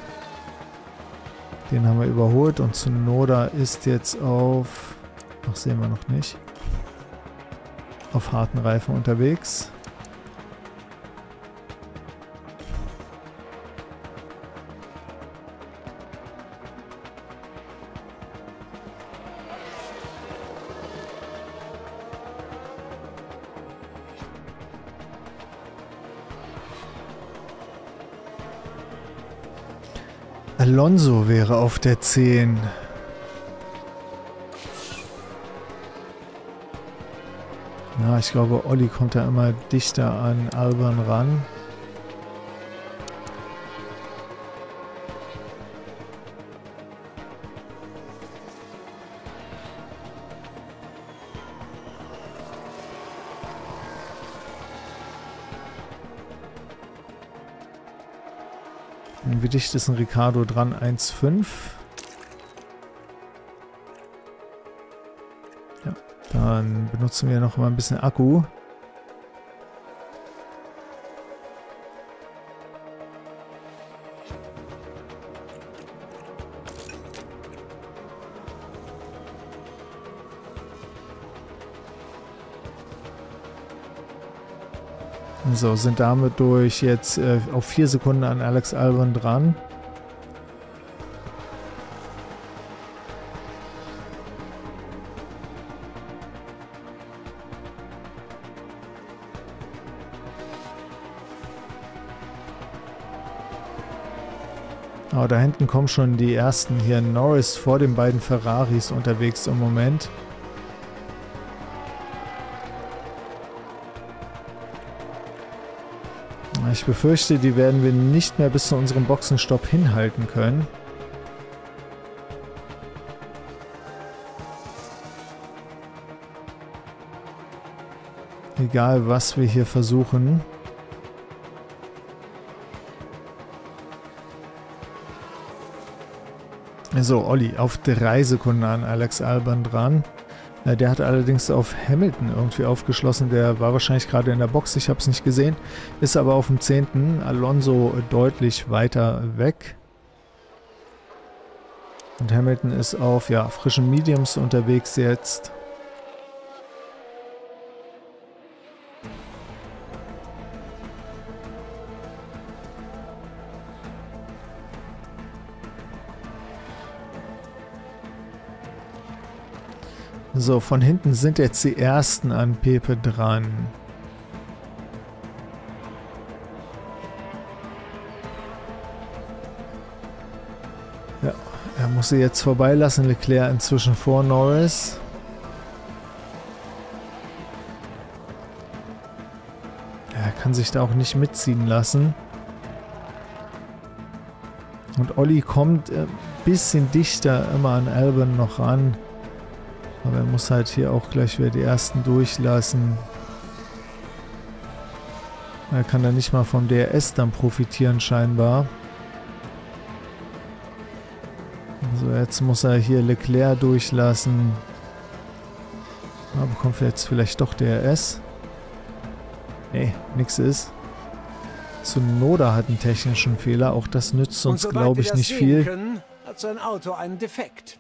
Den haben wir überholt und Tsunoda ist jetzt auf... Ach, sehen wir noch nicht. Auf harten Reifen unterwegs. Alonso wäre auf der 10. Ja, ich glaube, Olli kommt da immer dichter an Alban ran. Dicht ist ein Ricardo dran? 1,5. Ja, dann benutzen wir noch mal ein bisschen Akku. So, sind damit durch jetzt äh, auf 4 Sekunden an Alex Albon dran. Aber da hinten kommen schon die ersten hier. Norris vor den beiden Ferraris unterwegs im Moment. Ich befürchte, die werden wir nicht mehr bis zu unserem Boxenstopp hinhalten können. Egal, was wir hier versuchen. So, Olli, auf drei Sekunden an Alex Alban dran. Äh, der hat allerdings auf Hamilton irgendwie aufgeschlossen. Der war wahrscheinlich gerade in der Box, ich habe es nicht gesehen. Ist aber auf dem 10. Alonso deutlich weiter weg. Und Hamilton ist auf ja, frischen Mediums unterwegs jetzt. So, von hinten sind jetzt die ersten an Pepe dran. Ja, er muss sie jetzt vorbeilassen. Leclerc inzwischen vor Norris. Er kann sich da auch nicht mitziehen lassen. Und Olli kommt ein bisschen dichter immer an Albon noch ran. Aber er muss halt hier auch gleich wieder die ersten durchlassen. Er kann da nicht mal vom DRS dann profitieren scheinbar. Also jetzt muss er hier Leclerc durchlassen. Aber bekommt er jetzt vielleicht doch DRS? Nee, nix ist. Zunoda hat einen technischen Fehler. Auch das nützt uns, glaube ich, nicht viel. Können, hat sein Auto einen Defekt.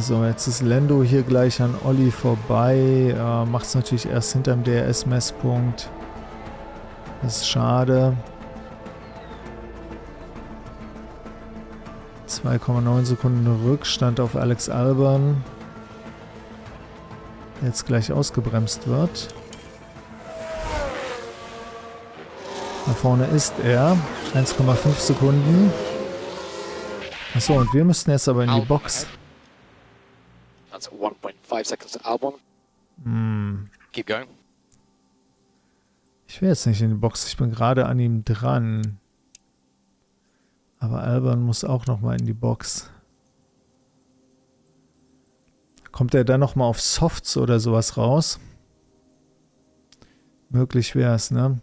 So, jetzt ist Lendo hier gleich an Olli vorbei. Äh, Macht es natürlich erst hinterm DRS-Messpunkt. Das ist schade. 2,9 Sekunden Rückstand auf Alex Alban. Jetzt gleich ausgebremst wird. Da vorne ist er. 1,5 Sekunden. Achso, und wir müssten jetzt aber in die Box. That's 1.5 seconds Albon. Hm. Keep going. Ich will jetzt nicht in die Box. Ich bin gerade an ihm dran. Aber Alban muss auch nochmal in die Box. Kommt er dann nochmal auf Softs oder sowas raus? Möglich wäre es, ne?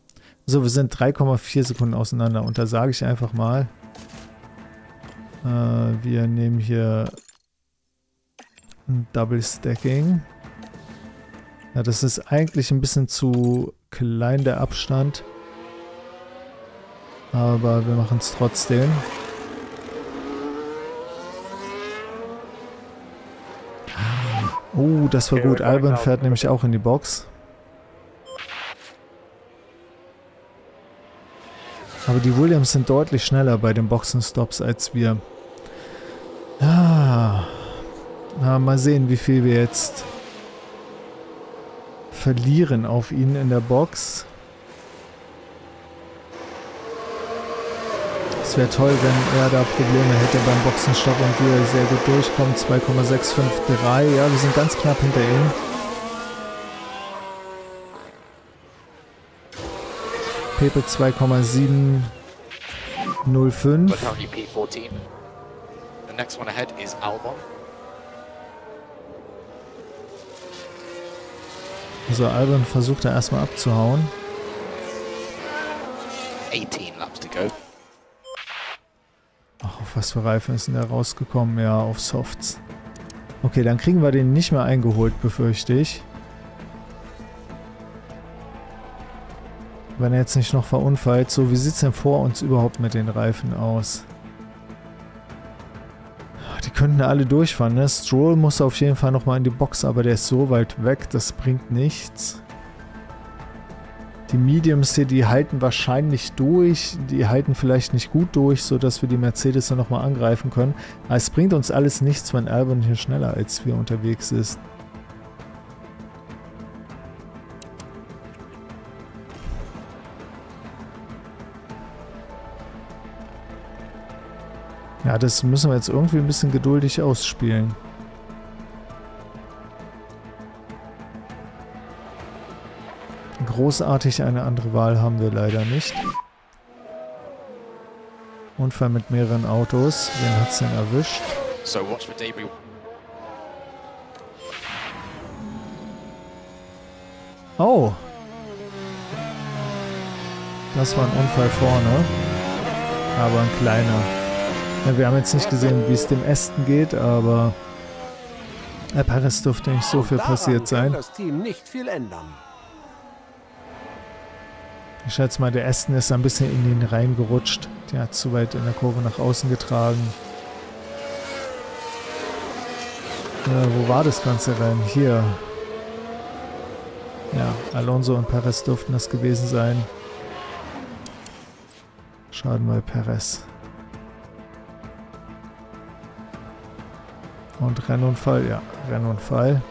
So, wir sind 3,4 Sekunden auseinander. Und da sage ich einfach mal, äh, wir nehmen hier Double Stacking. Ja, das ist eigentlich ein bisschen zu klein der Abstand. Aber wir machen es trotzdem. Oh, das war gut. Alban fährt nämlich auch in die Box. Aber die Williams sind deutlich schneller bei den Boxenstops als wir. Ah. Na, mal sehen, wie viel wir jetzt verlieren auf ihn in der Box. Es wäre toll, wenn er da Probleme hätte beim Boxenstopp und wir sehr gut durchkommen. 2,653. Ja, wir sind ganz knapp hinter ihm. Pepe 2,705. We're currently P14. The next one ahead is Albon. So, Albon versucht er erstmal abzuhauen. 18 laps to go. Ach, auf was für Reifen ist denn der rausgekommen? Ja, auf Softs. Okay, dann kriegen wir den nicht mehr eingeholt, befürchte ich. Wenn er jetzt nicht noch verunfallt. So, wie sieht es denn vor uns überhaupt mit den Reifen aus? Könnten alle durchfahren, ne? Stroll muss auf jeden Fall nochmal in die Box, aber der ist so weit weg, das bringt nichts. Die Mediums hier, die halten wahrscheinlich durch. Die halten vielleicht nicht gut durch, sodass wir die Mercedes dann nochmal angreifen können. Aber es bringt uns alles nichts, wenn Albon hier schneller als wir unterwegs ist. Ja, das müssen wir jetzt irgendwie ein bisschen geduldig ausspielen. Großartig eine andere Wahl haben wir leider nicht. Unfall mit mehreren Autos. Wen hat's denn erwischt? So watch for debris. Oh. Das war ein Unfall vorne. Aber ein kleiner. Ja, wir haben jetzt nicht gesehen, wie es dem Ästen geht, aber... Herr Paris dürfte nicht so viel passiert sein. viel. Ich schätze mal, der Aston ist ein bisschen in den reingerutscht. Der hat zu weit in der Kurve nach außen getragen. Äh, wo war das ganze Rennen? Hier. Ja, Alonso und Perez durften das gewesen sein. Schaden bei Perez. Und Rennunfall, ja, Rennunfall.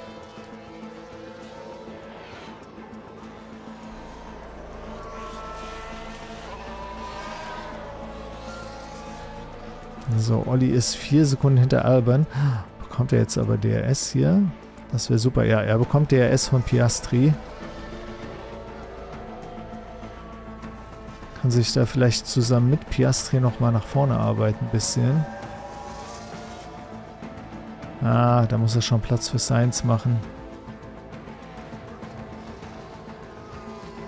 So, Olli ist vier Sekunden hinter Alban. Bekommt er jetzt aber DRS hier? Das wäre super. Ja, er bekommt DRS von Piastri. Kann sich da vielleicht zusammen mit Piastri nochmal nach vorne arbeiten, ein bisschen. Ah, da muss er schon Platz für Sainz machen.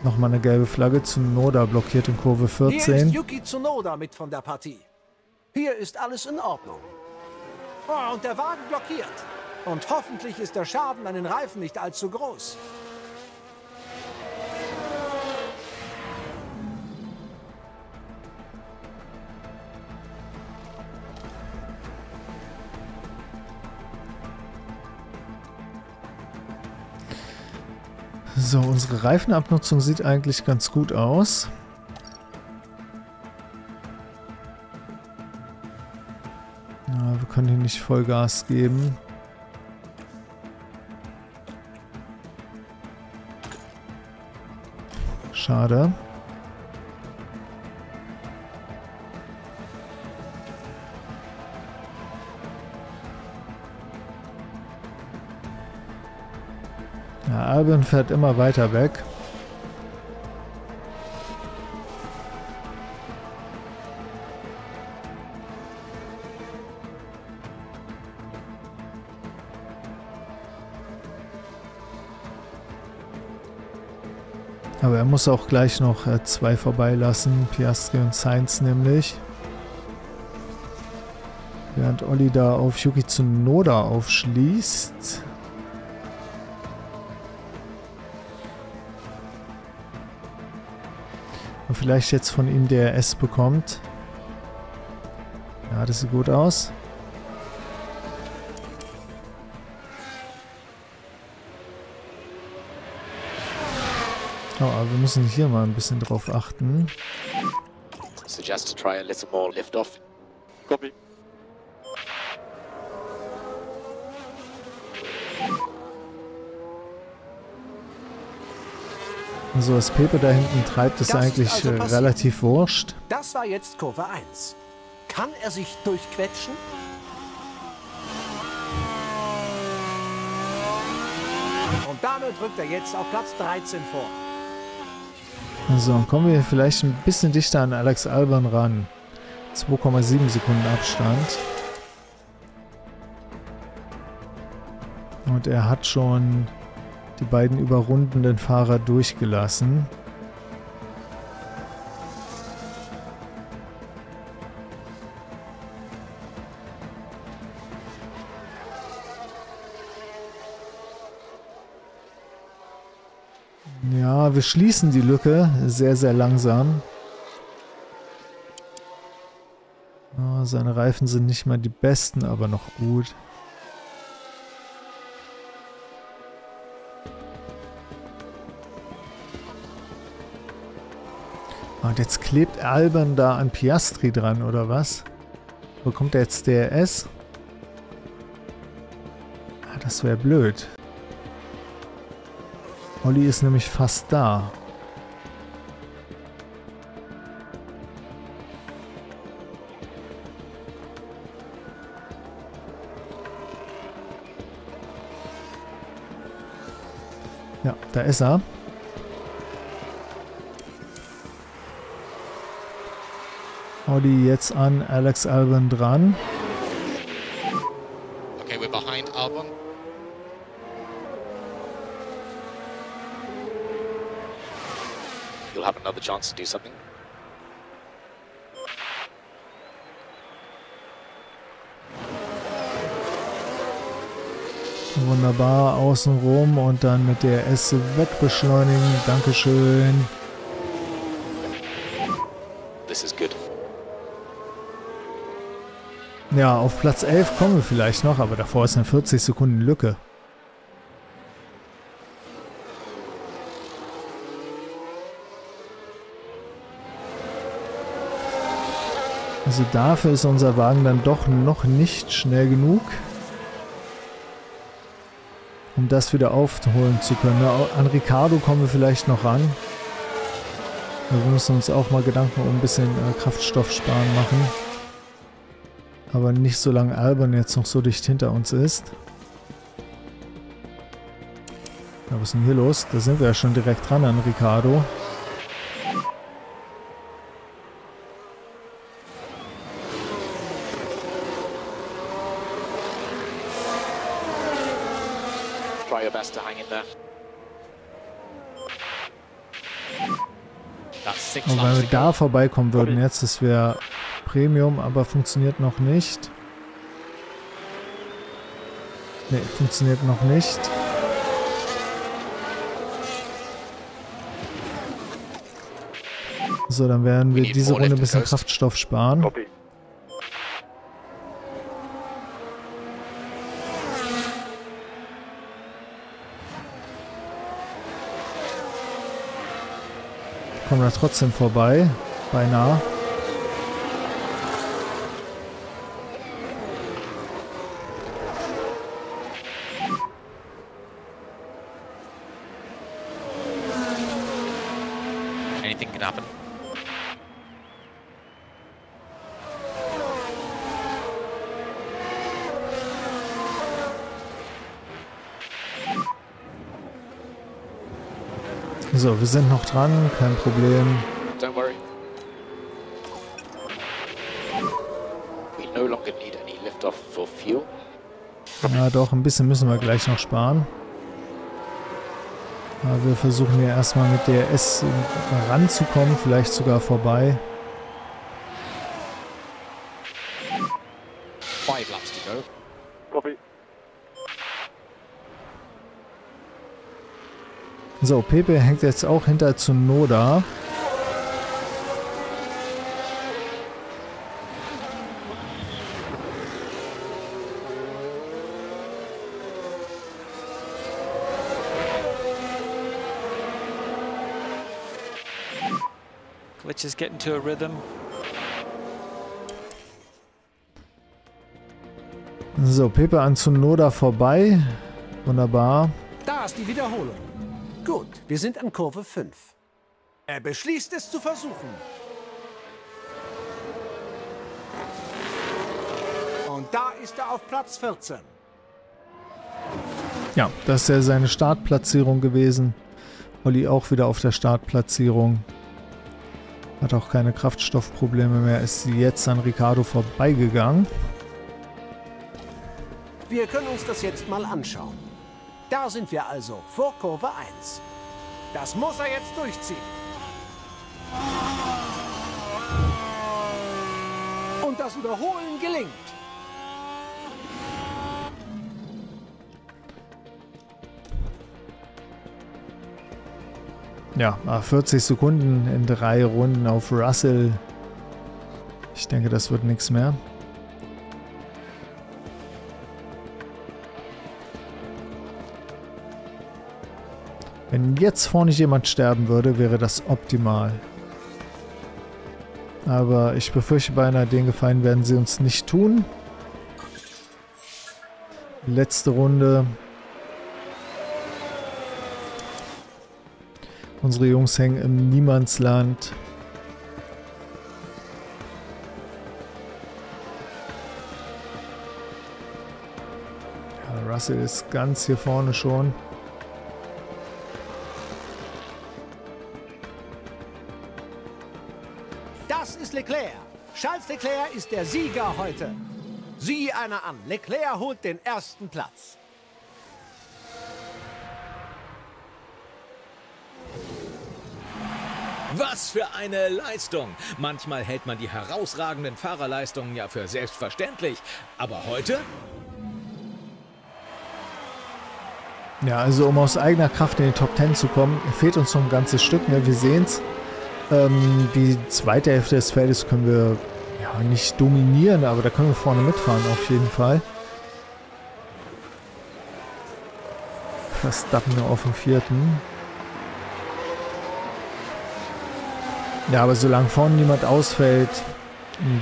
Nochmal eine gelbe Flagge. Tsunoda blockiert in Kurve Hier 14. ist Yuki Tsunoda mit von der Partie. Hier ist alles in Ordnung. Oh, und der Wagen blockiert. Und hoffentlich ist der Schaden an den Reifen nicht allzu groß. So, unsere Reifenabnutzung sieht eigentlich ganz gut aus. Ja, wir können hier nicht Vollgas geben. Schade. Albin fährt immer weiter weg. Aber er muss auch gleich noch äh, zwei vorbeilassen, Piastri und Sainz nämlich. Während Olli da auf Yuki Tsunoda aufschließt. Und vielleicht jetzt von ihm DRS bekommt. Ja, das sieht gut aus. Oh, aber wir müssen hier mal ein bisschen drauf achten. Suggest to try a little more lift off. Copy. Also was Pepe da hinten treibt, ist Das ist eigentlich also äh, relativ wurscht. Das war jetzt Kurve 1. Kann er sich durchquetschen? Und damit rückt er jetzt auf Platz 13 vor. So, dann kommen wir vielleicht ein bisschen dichter an Alex Alban ran. 2,7 Sekunden Abstand. Und er hat schon die beiden überrundenden Fahrer durchgelassen. Ja, wir schließen die Lücke sehr, sehr langsam. Ja, seine Reifen sind nicht mal die besten, aber noch gut. Und jetzt klebt Albern da an Piastri dran, oder was? Bekommt er jetzt DRS? Ah, das wäre blöd. Olli ist nämlich fast da. Ja, da ist er. Audi jetzt an Alex Albon dran. Okay, we're behind Albon. You'll have another chance to do something. Wunderbar, außenrum und dann mit der S wegbeschleunigen. Dankeschön. Ja, auf Platz 11 kommen wir vielleicht noch, aber davor ist eine 40 Sekunden Lücke. Also dafür ist unser Wagen dann doch noch nicht schnell genug, um das wieder aufholen zu können. An Ricardo kommen wir vielleicht noch ran. Wir müssen uns auch mal Gedanken um ein bisschen äh, Kraftstoff sparen machen. Aber nicht solange Albon jetzt noch so dicht hinter uns ist. Ja, was ist denn hier los? Da sind wir ja schon direkt dran an Ricardo. Try your best to hang in there. That's six Und wenn wir da vorbeikommen würden jetzt, das wäre Premium, aber funktioniert noch nicht. Ne, funktioniert noch nicht. So, dann werden wir diese Runde ein bisschen. Kraftstoff sparen. Kommen da trotzdem vorbei. Beinahe. Anything can happen. So, wir sind noch dran, kein Problem. Don't worry. We no longer need any liftoff for fuel. Ja, doch, ein bisschen müssen wir gleich noch sparen. Aber wir versuchen hier erstmal mit der S ranzukommen, vielleicht sogar vorbei. Five laps to go. Copy. So, Pepe hängt jetzt auch hinter Tsunoda. Let's just get into a rhythm. So, Pepe an Tsunoda vorbei. Wunderbar. Da ist die Wiederholung. Gut, wir sind an Kurve 5. Er beschließt es zu versuchen. Und da ist er auf Platz 14. Ja, das ist ja seine Startplatzierung gewesen. Olli auch wieder auf der Startplatzierung. Hat auch keine Kraftstoffprobleme mehr. Ist jetzt an Ricardo vorbeigegangen. Wir können uns das jetzt mal anschauen. Da sind wir also, vor Kurve 1. Das muss er jetzt durchziehen. Und das Überholen gelingt. Ja, ah, 40 Sekunden in drei Runden auf Russell. Ich denke, das wird nichts mehr. Jetzt vorne jemand sterben würde, wäre das optimal. Aber ich befürchte beinahe, den Gefallen werden sie uns nicht tun. Letzte Runde. Unsere Jungs hängen im Niemandsland. Russell ist ganz hier vorne schon. Leclerc. Charles Leclerc ist der Sieger heute. Sieh einer an. Leclerc holt den ersten Platz. Was für eine Leistung! Manchmal hält man die herausragenden Fahrerleistungen ja für selbstverständlich. Aber heute? Ja, also um aus eigener Kraft in die Top 10 zu kommen, fehlt uns noch ein ganzes Stück. Ne? Wir sehen es. Ähm, die zweite Hälfte des Feldes können wir ja nicht dominieren, aber da können wir vorne mitfahren auf jeden Fall. Verstappen auf dem vierten. Ja, aber solange vorne niemand ausfällt,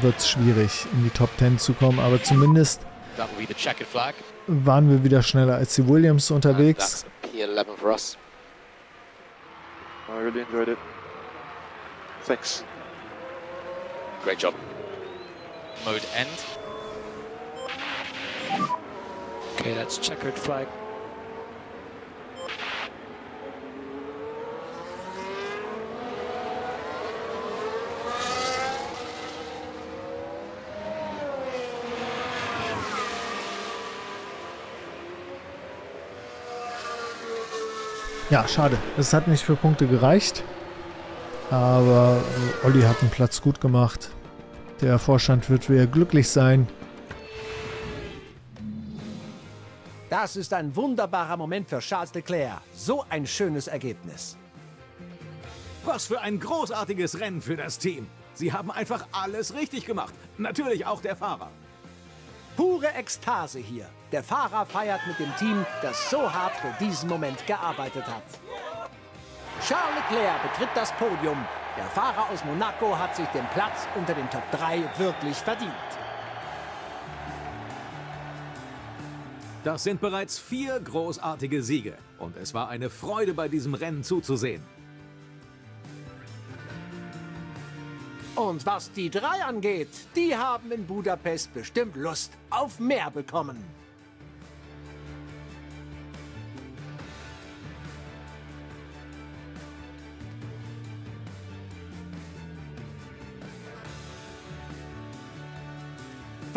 wird es schwierig, in die Top 10 zu kommen. Aber zumindest waren wir wieder schneller als die Williams unterwegs. that's P11 for us. I really enjoyed it. Thanks. Great job. Mode end. Okay, that's checkered flag. Ja, schade. Es hat nicht für Punkte gereicht. Aber äh, Olli hat den Platz gut gemacht. Der Vorstand wird wieder glücklich sein. Das ist ein wunderbarer Moment für Charles Leclerc. So ein schönes Ergebnis. Was für ein großartiges Rennen für das Team. Sie haben einfach alles richtig gemacht. Natürlich auch der Fahrer. Pure Ekstase hier. Der Fahrer feiert mit dem Team, das so hart für diesen Moment gearbeitet hat. Charles Leclerc betritt das Podium. Der Fahrer aus Monaco hat sich den Platz unter den Top 3 wirklich verdient. Das sind bereits vier großartige Siege. Und es war eine Freude, bei diesem Rennen zuzusehen. Und was die drei angeht, die haben in Budapest bestimmt Lust auf mehr bekommen.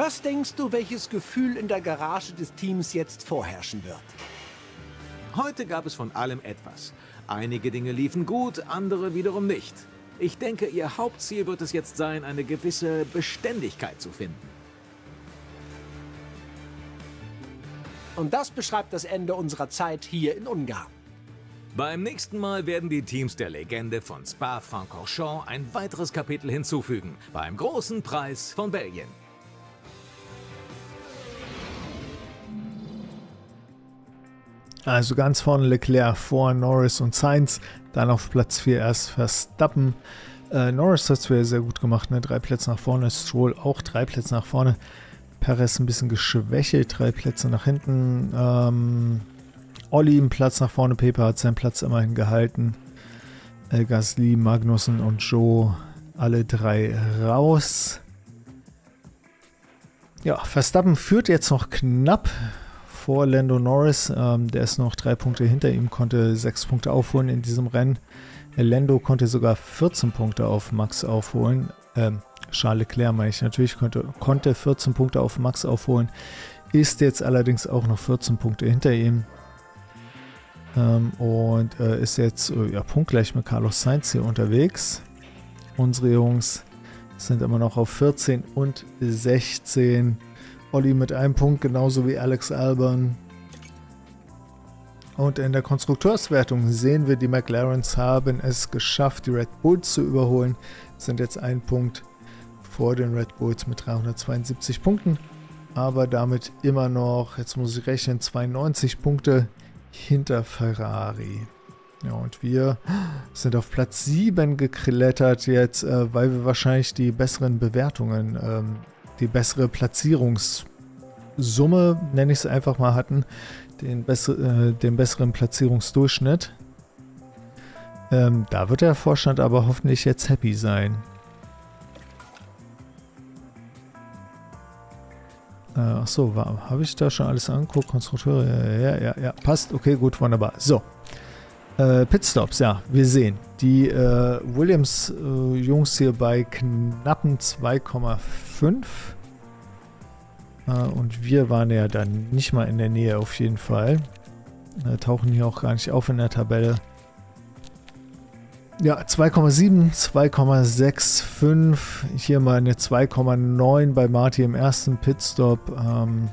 Was denkst du, welches Gefühl in der Garage des Teams jetzt vorherrschen wird? Heute gab es von allem etwas. Einige Dinge liefen gut, andere wiederum nicht. Ich denke, ihr Hauptziel wird es jetzt sein, eine gewisse Beständigkeit zu finden. Und das beschreibt das Ende unserer Zeit hier in Ungarn. Beim nächsten Mal werden die Teams der Legende von Spa-Francorchamps ein weiteres Kapitel hinzufügen. Beim großen Preis von Belgien. Also ganz vorne Leclerc vor Norris und Sainz. Dann auf Platz 4 erst Verstappen. Äh, Norris hat es wieder sehr gut gemacht. Ne? Drei Plätze nach vorne. Stroll auch drei Plätze nach vorne. Perez ein bisschen geschwächelt. Drei Plätze nach hinten. Ähm, Olli einen Platz nach vorne. Pepe hat seinen Platz immerhin gehalten. El Gasly, Magnussen und Joe alle drei raus. Ja, Verstappen führt jetzt noch knapp vor Lando Norris. Ähm, der ist noch drei Punkte hinter ihm, konnte sechs Punkte aufholen in diesem Rennen. Lando konnte sogar 14 Punkte auf Max aufholen. Ähm, Charles Leclerc meine ich natürlich, konnte, konnte 14 Punkte auf Max aufholen. Ist jetzt allerdings auch noch 14 Punkte hinter ihm. Ähm, und äh, ist jetzt äh, ja, punktgleich mit Carlos Sainz hier unterwegs. Unsere Jungs sind immer noch auf 14 und 16. Olli mit einem Punkt, genauso wie Alex Albon. Und in der Konstrukteurswertung sehen wir, die McLarens haben es geschafft, die Red Bulls zu überholen. Sind jetzt ein Punkt vor den Red Bulls mit 372 Punkten. Aber damit immer noch, jetzt muss ich rechnen, 92 Punkte hinter Ferrari. Ja, und wir sind auf Platz 7 geklettert jetzt, äh, weil wir wahrscheinlich die besseren Bewertungen, ähm, die bessere Platzierungssumme, nenne ich es einfach mal, hatten. Den, besser, äh, den besseren Platzierungsdurchschnitt. Ähm, da wird der Vorstand aber hoffentlich jetzt happy sein. Äh, achso, habe ich da schon alles angeguckt? Konstrukteure, ja, ja, ja, passt. Okay, gut, wunderbar. So. Äh, Pitstops, ja, wir sehen. Die äh, Williams-Jungs äh, hier bei knappen 2,5. Äh, und wir waren ja dann nicht mal in der Nähe auf jeden Fall. Äh, tauchen hier auch gar nicht auf in der Tabelle. Ja, 2,7, 2,65. Hier mal eine 2,9 bei Marty im ersten Pitstop. Ähm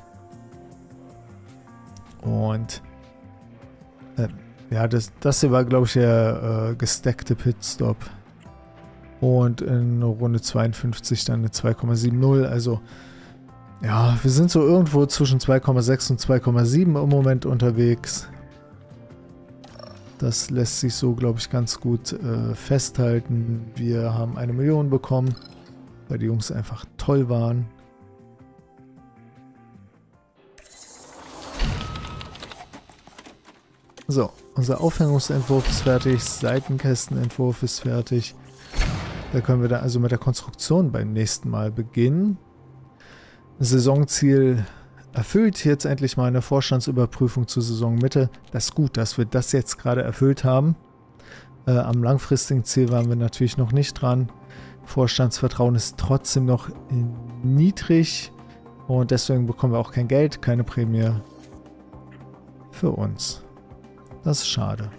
und ja, das, das hier war, glaube ich, der äh, gestackte Pitstop. Und in Runde 52 dann eine 2,70. Also, ja, wir sind so irgendwo zwischen 2,6 und 2,7 im Moment unterwegs. Das lässt sich so, glaube ich, ganz gut äh, festhalten. Wir haben eine Million bekommen, weil die Jungs einfach toll waren. So, unser Aufhängungsentwurf ist fertig, Seitenkästenentwurf ist fertig. Da können wir dann also mit der Konstruktion beim nächsten Mal beginnen. Saisonziel erfüllt. Jetzt endlich mal eine Vorstandsüberprüfung zur Saisonmitte. Das ist gut, dass wir das jetzt gerade erfüllt haben. Äh, am langfristigen Ziel waren wir natürlich noch nicht dran. Vorstandsvertrauen ist trotzdem noch niedrig und deswegen bekommen wir auch kein Geld, keine Prämie für uns. Das ist schade.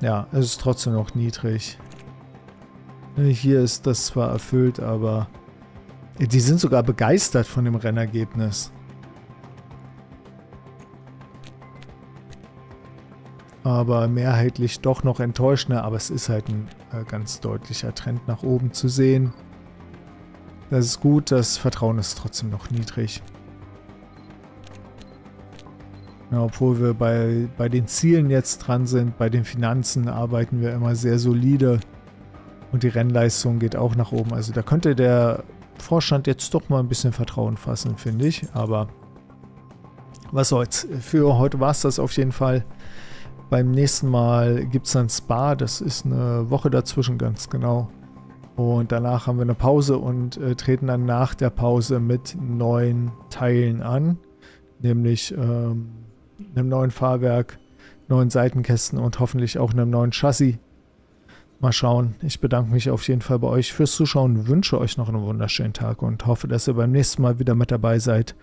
Ja, es ist trotzdem noch niedrig. Hier ist das zwar erfüllt, aber die sind sogar begeistert von dem Rennergebnis. Aber mehrheitlich doch noch enttäuschender, aber es ist halt ein äh, ganz deutlicher Trend nach oben zu sehen. Das ist gut, das Vertrauen ist trotzdem noch niedrig. Ja, obwohl wir bei, bei den Zielen jetzt dran sind, bei den Finanzen arbeiten wir immer sehr solide. Und die Rennleistung geht auch nach oben. Also da könnte der Vorstand jetzt doch mal ein bisschen Vertrauen fassen, finde ich. Aber was soll's. Für heute war es das auf jeden Fall. Beim nächsten Mal gibt es dann Spa. Das ist eine Woche dazwischen, ganz genau. Und danach haben wir eine Pause und äh, treten dann nach der Pause mit neuen Teilen an. Nämlich ähm, einem neuen Fahrwerk, neuen Seitenkästen und hoffentlich auch einem neuen Chassis. Mal schauen. Ich bedanke mich auf jeden Fall bei euch fürs Zuschauen, wünsche euch noch einen wunderschönen Tag und hoffe, dass ihr beim nächsten Mal wieder mit dabei seid.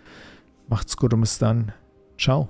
Macht's gut und bis dann. Ciao.